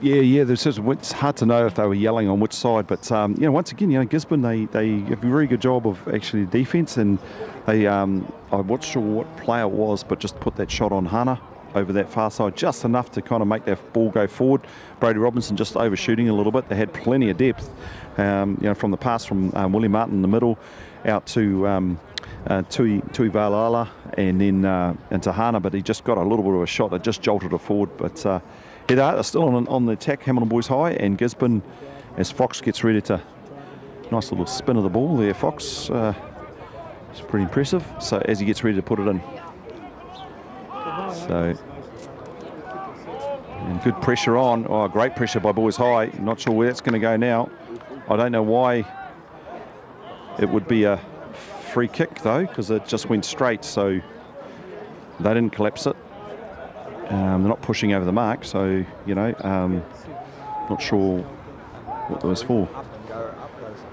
A: Yeah, yeah. Just, it's hard to know if they were yelling on which side, but um, you know, once again, you know, Gisborne they they have a very good job of actually defence, and they um, I'm not sure what player it was, but just put that shot on Hannah over that far side, just enough to kind of make that ball go forward. Brody Robinson just overshooting a little bit. They had plenty of depth, um, you know, from the pass from um, Willie Martin in the middle out to um, uh, Tui, Tui Valala and then uh, into Hana, but he just got a little bit of a shot that just jolted it forward. But uh, they're still on, on the attack, Hamilton Boys High, and Gisborne, as Fox gets ready to, nice little spin of the ball there, Fox. Uh, it's pretty impressive. So as he gets ready to put it in. So, good pressure on. Oh, great pressure by Boys High. Not sure where that's going to go now. I don't know why it would be a free kick though, because it just went straight. So they didn't collapse it. Um, they're not pushing over the mark, so you know, um, not sure what that was for.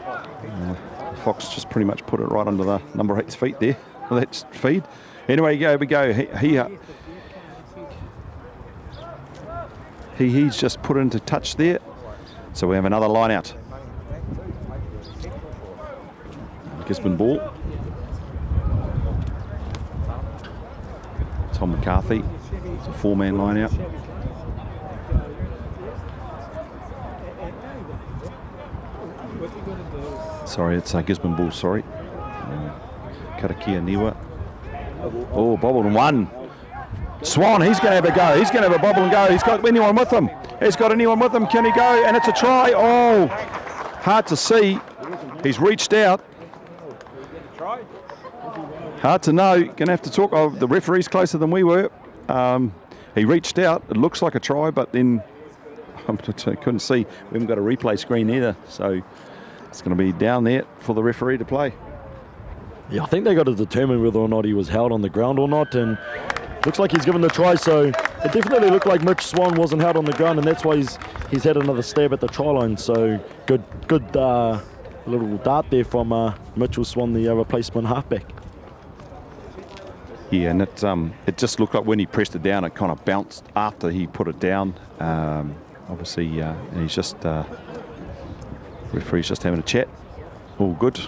A: Uh, Fox just pretty much put it right under the number eight's feet there. That's feed. Anyway, go we go. He, he uh, he, he's just put into touch there. So we have another line out. Gisborne ball. Tom McCarthy. It's a four-man line out. Sorry, it's uh, Gisborne Bull, sorry. Karakia Niwa. Oh, bobbled and one. Swan, he's going to have a go. He's going to have a bobble and go. He's got anyone with him. He's got anyone with him. Can he go? And it's a try. Oh, hard to see. He's reached out. Hard to know. Going to have to talk. Oh, the referee's closer than we were. Um, he reached out. It looks like a try, but then I couldn't see. We haven't got a replay screen either, so it's going to be down there for the referee to play.
B: Yeah, I think they got to determine whether or not he was held on the ground or not, and looks like he's given the try. So it definitely looked like Mitch Swan wasn't held on the ground, and that's why he's he's had another stab at the try line. So good, good uh, little dart there from uh, Mitchell Swan, the uh, replacement halfback.
A: Yeah, and it um, it just looked like when he pressed it down, it kind of bounced after he put it down. Um, obviously, uh, he's just uh, referee's just having a chat. All good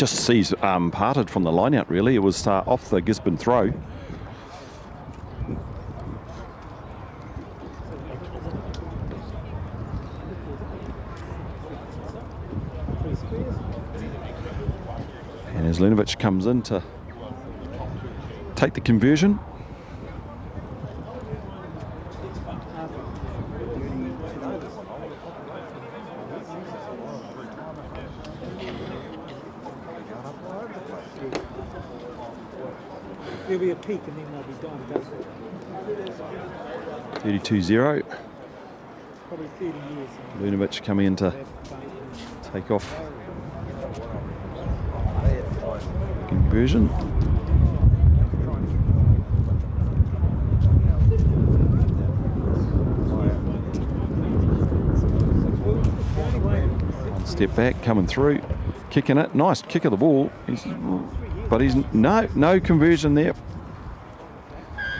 A: just sees um, parted from the line out really. It was uh, off the Gisborne throw. And as Lunovic comes in to take the conversion.
C: Peak and then they'll be done. That's it.
A: 32 0.
C: probably 30 years.
A: Lunovic coming in to take off conversion. One step back, coming through, kicking it. Nice kick of the ball. He's, but he's no no conversion there.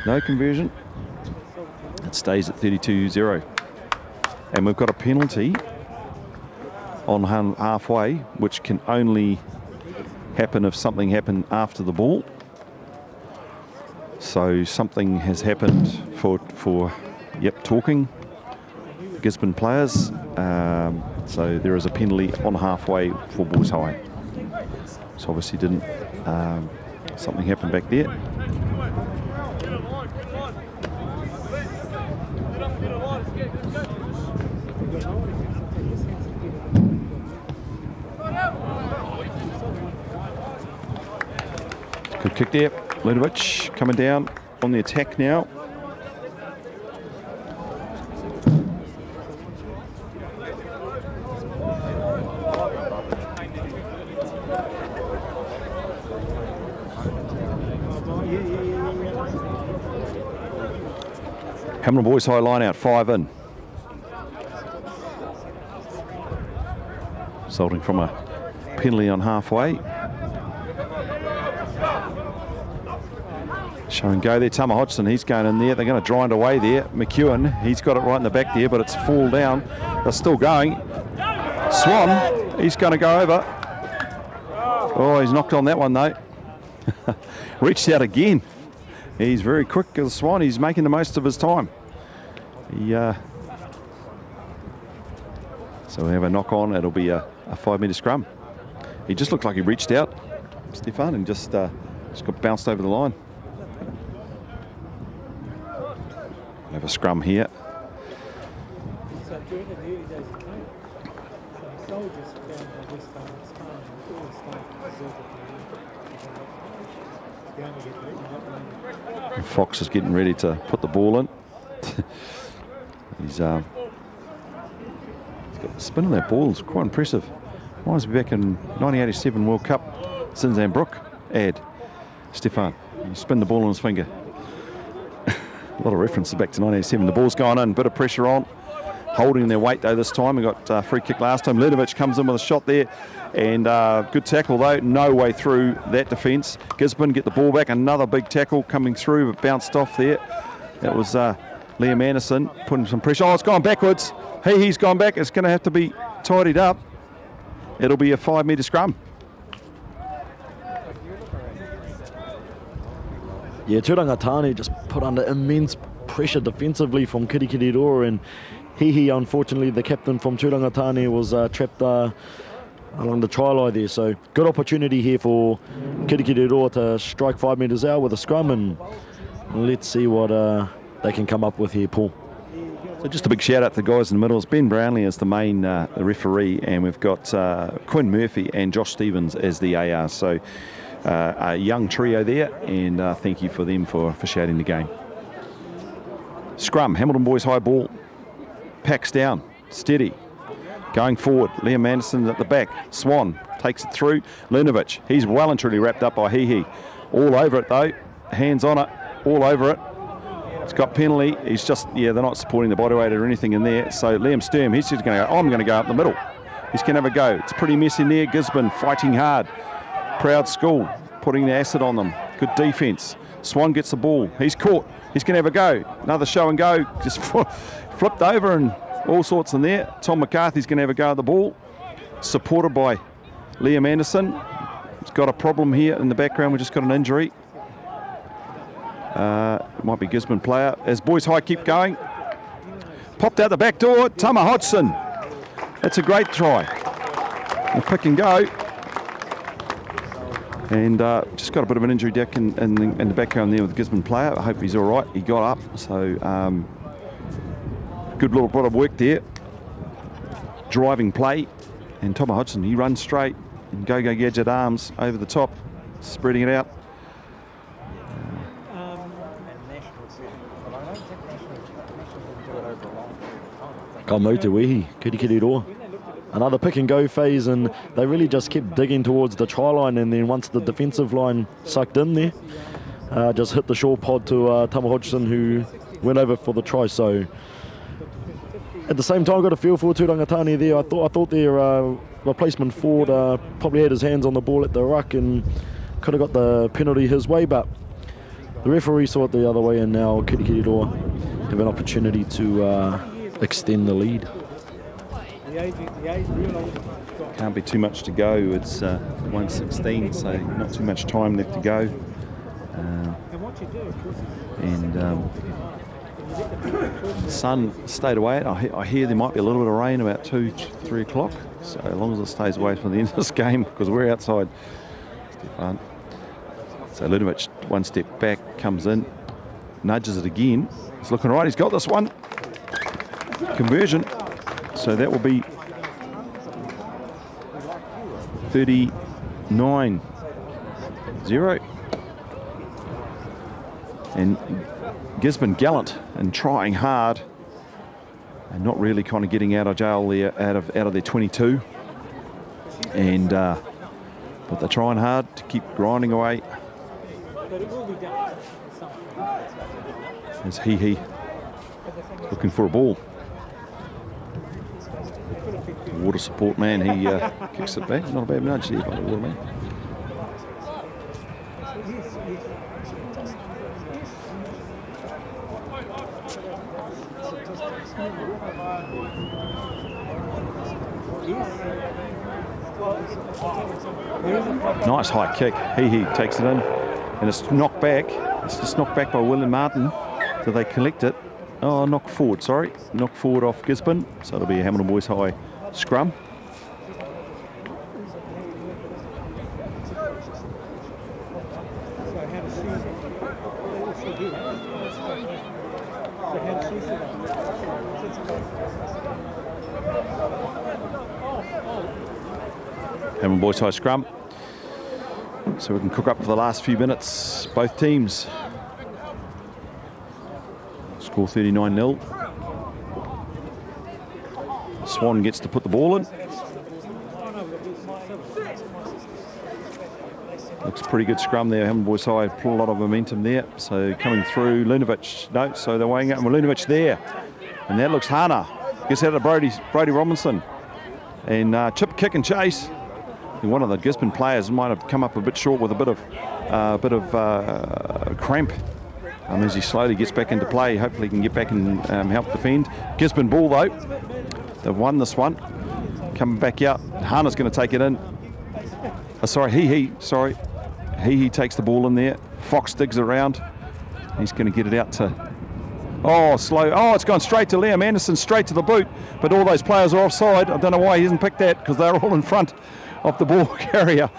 A: No conversion. It stays at 32-0. And we've got a penalty on halfway, which can only happen if something happened after the ball. So something has happened for for yep talking Gisborne players. Um, so there is a penalty on halfway for Boys High. So obviously didn't um, something happened back there. Good kick there. Lunovic coming down on the attack now. Hamilton Boys High line out, five in. Resulting from a penalty on halfway. Show and go there. Tama Hodgson, he's going in there. They're going to grind away there. McEwen, he's got it right in the back there, but it's fall down. They're still going. Swan, he's going to go over. Oh, he's knocked on that one though. Reached out again. He's very quick as Swan. He's making the most of his time. He, uh, so we have a knock on. It'll be a, a five metre scrum. He just looked like he reached out, Stefan, and just, uh, just got bounced over the line. We have a scrum here.
C: So during the early days of training, so soldiers down the West Farm, West Farm, and always stayed deserted to only get written up and
A: Fox is getting ready to put the ball in. he's, um, he's got the spin on that ball. It's quite impressive. Reminds me back in 1987 World Cup, Zinzan Brooke ad. Stefan, spin the ball on his finger. A lot of references back to 1987. The ball's gone in, bit of pressure on. Holding their weight though this time. We got uh, free kick last time. Lunovic comes in with a shot there, and uh, good tackle though. No way through that defence. Gisborne get the ball back. Another big tackle coming through, but bounced off there. That was uh, Liam Anderson putting some pressure. Oh, it's gone backwards. Hey, he's gone back. It's going to have to be tidied up. It'll be a five metre scrum.
B: Yeah, Turangatani just put under immense pressure defensively from Kirikiriroa and Hihi, unfortunately, the captain from Turangatani was uh, trapped uh, along the try line there. So good opportunity here for Kirikiriroa to strike five metres out with a scrum and let's see what uh, they can come up with here, Paul.
A: So just a big shout out to the guys in the middles. Ben Brownlee is the main uh, referee, and we've got uh, Quinn Murphy and Josh Stevens as the AR. So uh, a young trio there, and uh, thank you for them for, for shouting the game. Scrum, Hamilton Boys high ball, packs down, steady, going forward. Liam Anderson at the back. Swan takes it through. Lunovic, he's well and truly wrapped up by Hihi. All over it though, hands on it, all over it. It's got penalty. He's just, yeah, they're not supporting the body weight or anything in there. So Liam Sturm, he's just going to go, I'm going to go up the middle. He's going to have a go. It's pretty messy in there. Gisborne fighting hard. Proud school, putting the acid on them. Good defence. Swan gets the ball. He's caught. He's going to have a go. Another show and go. Just flipped over and all sorts in there. Tom McCarthy's going to have a go at the ball. Supported by Liam Anderson. He's got a problem here in the background. We've just got an injury. Uh, might be Gisborne player. As Boys High keep going. Popped out the back door. Tama Hodgson. That's a great try. A pick and go. And uh, just got a bit of an injury deck in, in, the, in the background there with the Gisborne player. I hope he's all right. He got up. So um, good little bit of work there. Driving play. And Tama Hodgson, he runs straight. And go go gadget arms over the top, spreading it out.
B: Ka mau te wehi, kirikiriroa. Another pick and go phase, and they really just kept digging towards the try line. And then once the defensive line sucked in there, uh, just hit the short pod to uh, Tama Hodgson, who went over for the try. So at the same time, I got a feel for Turangatani there. I thought I thought their uh, replacement Ford uh, probably had his hands on the ball at the ruck and could have got the penalty his way, but the referee saw it the other way, and now Kirikiriroa have an opportunity to uh, extend the lead.
A: Can't be too much to go. It's uh, 116, so not too much time left to go. Uh,
C: And
A: um, the sun stayed away. I, I hear there might be a little bit of rain about two, three o'clock. So as long as it stays away from the end of this game, because we're outside. Stefan. So Lunovic one step back, comes in, nudges it again. He's looking right. He's got this one. Conversion. So that will be 39 0. And Gisborne gallant and trying hard and not really kind of getting out of jail there out of out of their 22 and uh, but they're trying hard to keep grinding away. As he he looking for a ball water support man he uh, kicks it back not a bad nudge there by the water man Nice high kick. He he takes it in, and it's knocked back. It's just knocked back by William Martin. So they collect it. Oh, knock forward. Sorry, knock forward off Gisborne. So it'll be a Hamilton Boys High scrum. Hamilton Boys High scrum. So we can cook up for the last few minutes. Both teams. Score 39 0. Swan gets to put the ball in. Looks pretty good scrum there. Hamilton High pull a lot of momentum there. So coming through, Lunovic. No, so they're weighing out. And Lunovic there. And that looks Hana. Gets out of Brody, Brody Robinson. And uh, chip, kick and chase. And one of the Gisborne players might have come up a bit short with a bit of, uh, bit of uh, cramp. Um, as he slowly gets back into play, hopefully he can get back and um, help defend. Gisborne ball though, they've won this one. Coming back out, Hana's going to take it in. Oh, sorry, he he, sorry, he he takes the ball in there. Fox digs around. He's going to get it out to. Oh, slow. Oh, it's gone straight to Liam Anderson, straight to the boot. But all those players are offside. I don't know why he hasn't picked that because they're all in front of the ball carrier.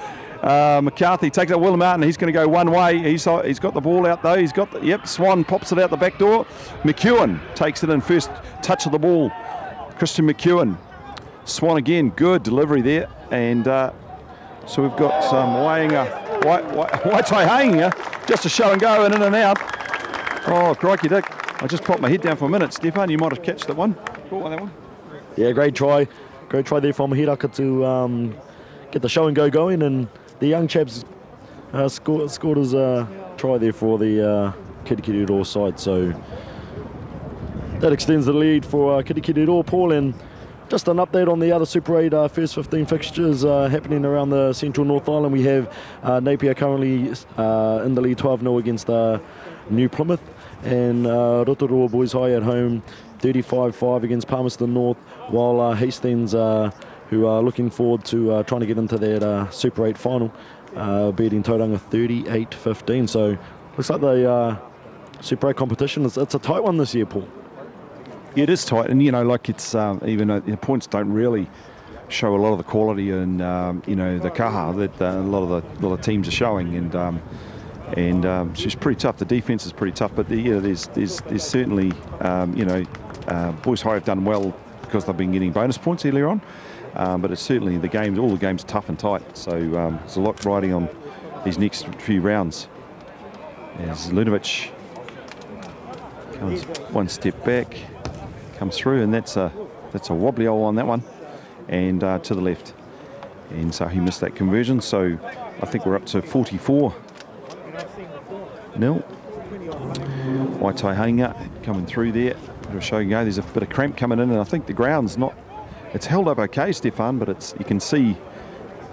A: Uh, McCarthy takes out Will Martin. He's going to go one way. He's uh, he's got the ball out though. He's got the, yep. Swan pops it out the back door. McEwen takes it in first touch of the ball. Christian McEwen. Swan again. Good delivery there. And uh, so we've got um, Wainga, Waitai Hainga, just a show and go and in and out. Oh, crikey, Dick. I just popped my head down for a minute. Stefan, you might have catched that one. Caught one, that one.
B: Yeah, great try. Great try there from Hiraka to um, get the show and go going. And the young chaps uh, scored, scored his uh, try there for the uh, Kirikiri side. So that extends the lead for uh, Kirikiri Paul. And just an update on the other Super 8 uh, first 15 fixtures uh, happening around the central North Island. We have uh, Napier currently uh, in the lead 12 0 against uh, New Plymouth. And uh, Rotorua Boys High at home 35 5 against Palmerston North. While uh, Hastings, who are looking forward to trying to get into that Super 8 final, beating Tauranga 38 15. So looks like the Super 8 competition is it's a tight one this year, Paul.
A: It is tight, and you know, like it's um, even though the points don't really show a lot of the quality and um, you know the kaha that uh, a lot of the lot of teams are showing, and um, and um, she's pretty tough. The defense is pretty tough, but the, you know, there's there's there's certainly um, you know uh, boys high have done well because they've been getting bonus points earlier on, um, but it's certainly the games all the games tough and tight. So um, there's a lot riding on these next few rounds. As Lunovic comes one step back, comes through, and that's a that's a wobbly old one, that one. And uh, to the left. And so he missed that conversion. So I think we're up to 44 nil. Waitaihainga coming through there. Bit of show go. There's a bit of cramp coming in, and I think the ground's not. It's held up okay, Stefan, but it's you can see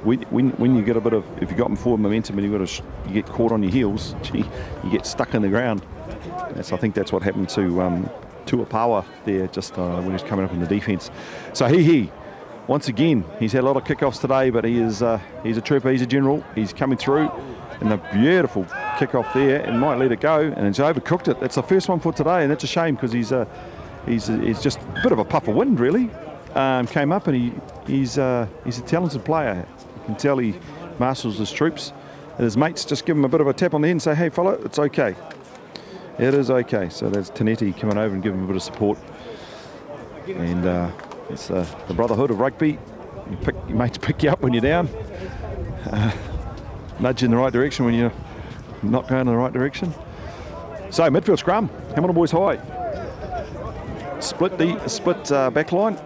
A: when, when, when you get a bit of if you've got forward momentum and you got a, you get caught on your heels, gee, you get stuck in the ground. so I think that's what happened to um, Tuapawa there just uh, when he's coming up in the defence. So he he. Once again, he's had a lot of kickoffs today, but he is uh, he's a trooper, he's a general. He's coming through, and the beautiful kickoff there, and might let it go, and he's overcooked it. That's the first one for today, and that's a shame because he's uh, he's he's just a bit of a puff of wind really. Um, came up and he he's uh, he's a talented player. You can tell he marshals his troops, and his mates just give him a bit of a tap on the head and say, "Hey, fella, it's okay." It is okay. So there's Tanetti coming over and giving him a bit of support, and. Uh, it's uh, the brotherhood of rugby. You pick, your mates pick you up when you're down, uh, nudge in the right direction when you're not going in the right direction. So midfield scrum, Hamilton Boys High. Split the split uh, back line.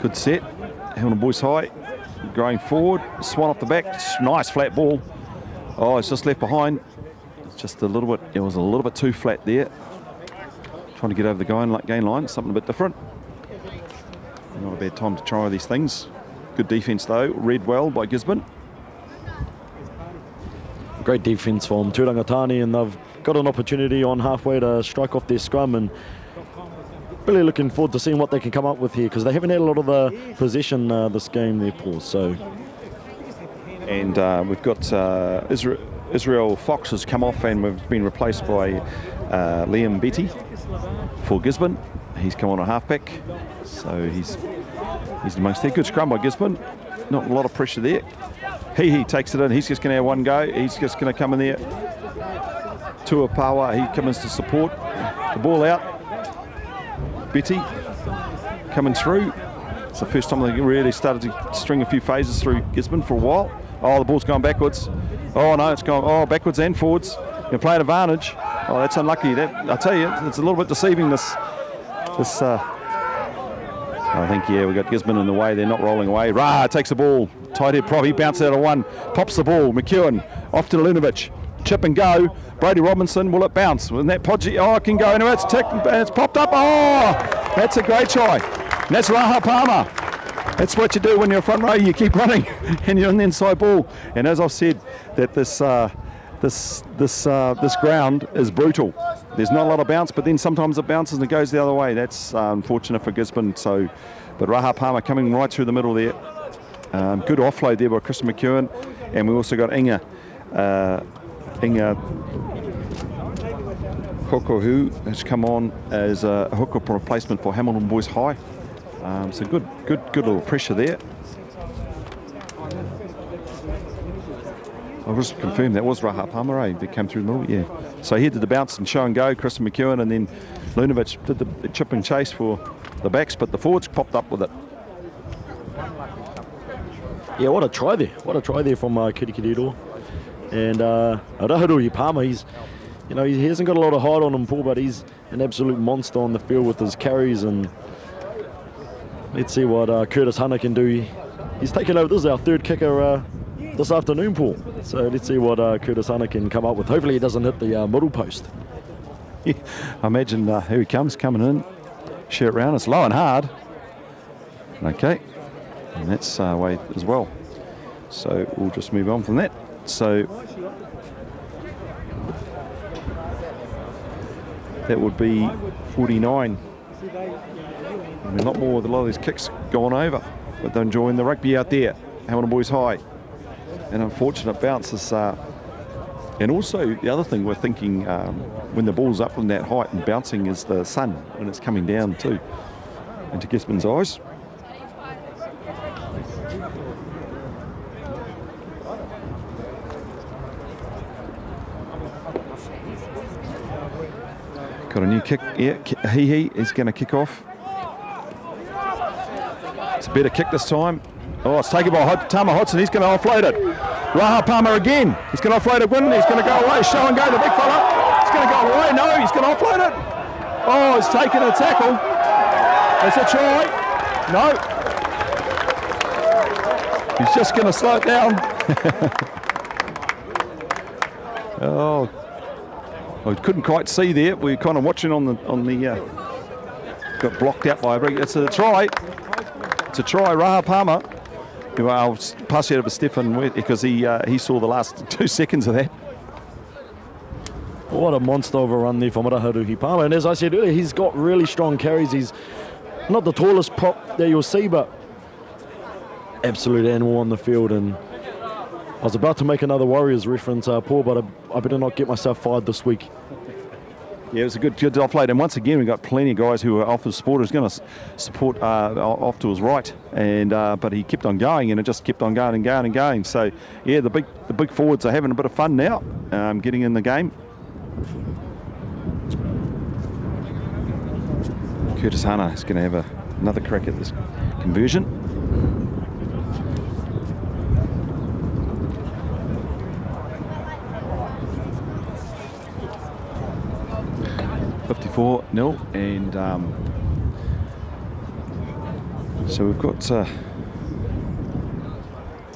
A: Good set. Hamilton Boys High going forward. Swan off the back. Nice flat ball. Oh, it's just left behind. It's just a little bit, it was a little bit too flat there. Trying to get over the gain, gain line, something a bit different. Not a bad time to try these things. Good defence though, read well by Gisborne.
B: Great defence from Turangatani and they've got an opportunity on halfway to strike off their scrum and really looking forward to seeing what they can come up with here because they haven't had a lot of the possession uh, this game, there, Paul. So
A: and uh, we've got uh, Israel, Israel, Fox has come off and we've been replaced by uh, Liam Betty for Gisborne. He's come on a halfback, so he's he's amongst there. Good scrum by Gisborne. Not a lot of pressure there. He he takes it in. He's just going to have one go. He's just going to come in there. Tuapawa, he comes to support. The ball out. Betty coming through. It's the first time they really started to string a few phases through Gisborne for a while. Oh, the ball's gone backwards. Oh, no, it's gone oh, backwards and forwards. You play advantage. Oh, that's unlucky. That I tell you, it's a little bit deceiving. This, this. Uh, I think yeah, we've got Gisborne in the way. They're not rolling away. Ra takes the ball. Tight head prop. He bounces out of one. Pops the ball. McEwen off to Lunovic. Chip and go. Brady Robinson. Will it bounce? Wasn't that Podgy? Oh, it can go anywhere. It's ticked and it's popped up. Oh, that's a great try. And that's Raha Palmer. That's what you do when you're front row. You keep running, and you're on the inside ball. And as I've said, that this uh, this this uh, this ground is brutal. There's not a lot of bounce, but then sometimes it bounces and it goes the other way. That's uh, unfortunate for Gisborne. So, but Raha Palmer coming right through the middle there. Um, good offload there by Chris McEwen, and we also got Inga uh, Inga Hokohu has come on as a hookup replacement for Hamilton Boys High. Um, so good, good, good little pressure there. I'll just confirm that was Raha Palmer that came through the middle. Yeah. So he did the bounce and show and go, Chris McEwen, and then Lunovic did the chip and chase for the backs, but the forwards popped up with it.
B: Yeah, what a try there. What a try there from uh, Kirikiriroa. And uh, Raharuhi Palmer, he's, you know, he hasn't got a lot of height on him, Paul, but he's an absolute monster on the field with his carries and Let's see what uh, Curtis Hunter can do. He's taken over. This is our third kicker uh, this afternoon, Paul. So let's see what uh, Curtis Hunter can come up with. Hopefully he doesn't hit the uh, middle post.
A: Yeah, I imagine uh, here he comes, coming in. Shirt round. It's low and hard. Okay. And that's uh, way as well. So we'll just move on from that. So that would be 49 a lot more with a lot of these kicks going over, but they're enjoying the rugby out there. Hamilton Boys High. And unfortunate bounces. Uh, and also the other thing we're thinking um, when the ball's up from that height and bouncing is the sun when it's coming down too into Gisborne's eyes. Got a new kick. Yeah, he he is going to kick off. It's a better kick this time. Oh, it's taken by Tama Hodgson. He's going to offload it. Raha Palmer again. He's going to offload it, win. He's going to go away. Show and go, the big fella. He's going to go away. No, he's going to offload it. Oh, he's taken a tackle. It's a try. No. He's just going to slow it down. oh, I couldn't quite see there. We are kind of watching on the on the. Uh, got blocked out by a break. It's a try. It's a try. Raha Palmer. I'll pass you over to Stefan because he uh, he saw the last two seconds of that.
B: What a monster of a run there from Raharuhi Palmer. And as I said earlier, he's got really strong carries. He's not the tallest prop that you'll see, but absolute animal on the field. And I was about to make another Warriors reference, uh, Paul, but I, I better not get myself fired this week.
A: Yeah, it was a good, good offload. And once again, we've got plenty of guys who are off the support. Who's going to support uh, off to his right, and uh, but he kept on going, and it just kept on going and going and going. So yeah, the big the big forwards are having a bit of fun now, um, getting in the game. Curtis Hannah is going to have a, another crack at this conversion. Fifty-four nil, and um, so we've got uh,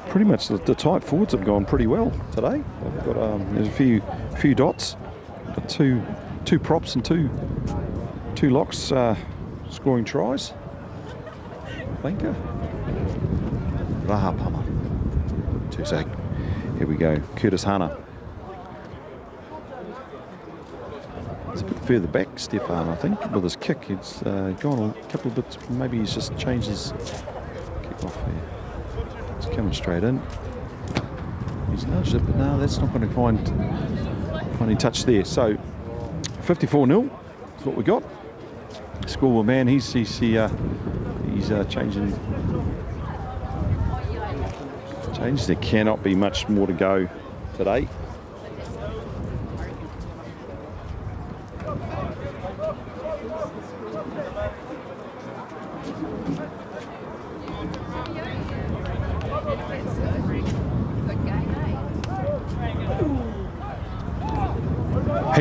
A: pretty much the, the tight forwards have gone pretty well today. I've got um, there's a few few dots, two two props and two two locks. Uh, scoring tries. Flanker. Raha Palmer. Two sec. Here we go. Curtis Hannah. He's a bit further back, Stefan, I think, with his kick. He's uh, gone a couple of bits. Maybe he's just changed his kick off here. It's coming straight in. He's nudged it, but no, that's not going to find, find any touch there. So 54 0 is what we got. School man, he's he's he, uh, he's uh, changing. Changes. There cannot be much more to go today.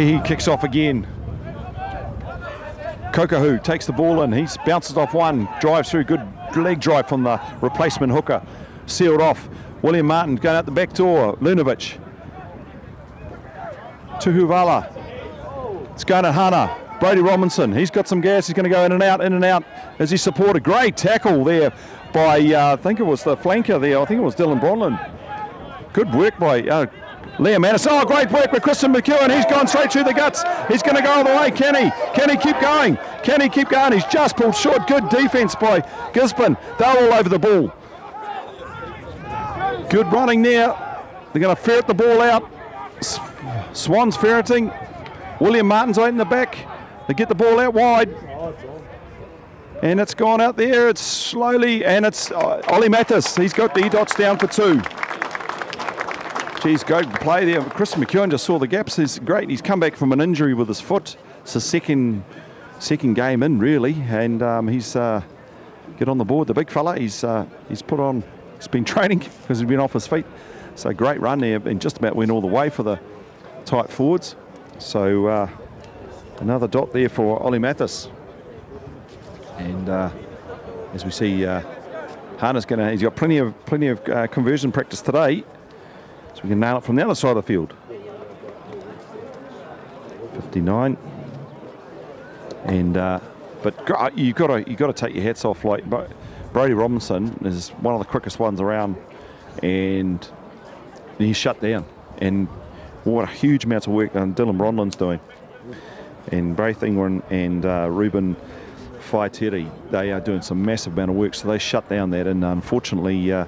A: He kicks off again. Kokahu takes the ball in. He bounces off one, drives through, good leg drive from the replacement hooker. Sealed off. William Martin going out the back door. Lunovic. Tuhuvala. It's going to Hannah. Brody Robinson. He's got some gas. He's going to go in and out, in and out as he supported. Great tackle there by, uh, I think it was the flanker there. I think it was Dylan Bronlin. Good work by uh, Liam Anderson. Oh, great work with Christian McEwen. He's gone straight through the guts. He's going to go all the way. Can he? Can he keep going? Can he keep going? He's just pulled short. Good defence by Gisborne. They're all over the ball. Good running there. They're going to ferret the ball out. Swans ferreting. William Martin's out in the back. They get the ball out wide. And it's gone out there. It's slowly, and it's uh, Ollie Mathis. He's got the dots down for two. Geez, great play there. Chris McEwen just saw the gaps. He's great. He's come back from an injury with his foot. It's a second second game in, really, and um, he's uh, get on the board. The big fella, he's uh, he's put on. He's been training because he's been off his feet. So great run there, and just about went all the way for the tight forwards. So uh, another dot there for Ollie Mathis. And uh, as we see, uh, Hannah's going to. He's got plenty of plenty of uh, conversion practice today. We can nail it from the other side of the field. 59. And uh, but you got to you got to take your hats off. Like Brody Robinson is one of the quickest ones around, and he's shut down. And what a huge amount of work um, Dylan Bronlin's doing, and Braith Ingrid and uh, Ruben Faiteri, they are doing some massive amount of work. So they shut down that, and unfortunately. Uh,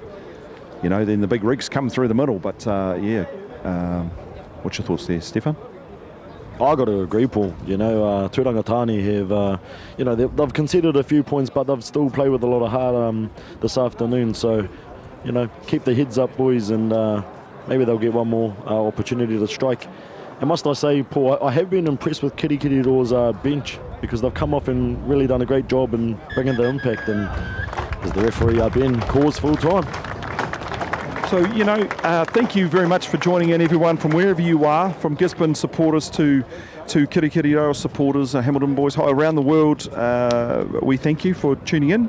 A: you know, then the big rigs come through the middle. But uh, yeah, um, what's your thoughts there, Stefan?
B: I got to agree, Paul. You know, uh, Turangatani have, uh, you know, they've, conceded a few points, but they've still played with a lot of heart um, this afternoon. So, you know, keep the heads up, boys, and uh, maybe they'll get one more uh, opportunity to strike. And must I say, Paul, I, I have been impressed with Kirikiriroa's uh, bench because they've come off and really done a great job in bringing the impact. And as the referee, uh, Ben, calls full time.
A: So, you know, uh, thank you very much for joining in, everyone, from wherever you are, from Gisborne supporters to to Kirikiri supporters, uh, Hamilton Boys High around the world. Uh, we thank you for tuning in.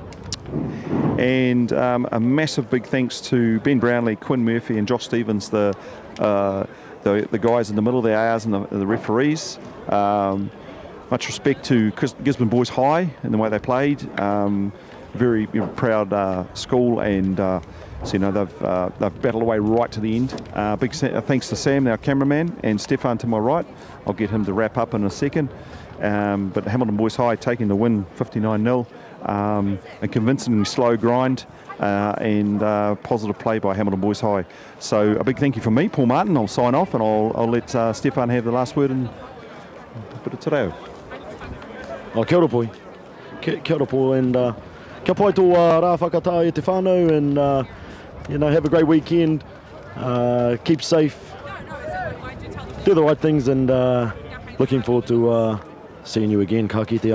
A: And um, a massive big thanks to Ben Brownlee, Quinn Murphy, and Josh Stevens, the uh, the, the guys in the middle, of the R's and the, the referees. Um, much respect to Gis- Gisborne Boys High and the way they played. Um, very you know, proud uh, school, and uh, so you know they've uh, they've battled away right to the end. Uh, big uh, thanks to Sam, our cameraman, and Stefan to my right. I'll get him to wrap up in a second. Um, but Hamilton Boys High taking the win, 59 0, um, a convincingly slow grind. Uh, and uh, positive play by Hamilton Boys High. So a big thank you from me, Paul Martin. I'll sign off and I'll, I'll let uh, Stefan have the last word and a bit of.
B: Oh, kia ora poi. Kia, kia ora and uh, kia pai tō uh, rā whakatā e te whānau, and uh, you know, have a great weekend. Uh, keep safe. Do the right things, and uh, looking forward to uh, seeing you again. Ka kite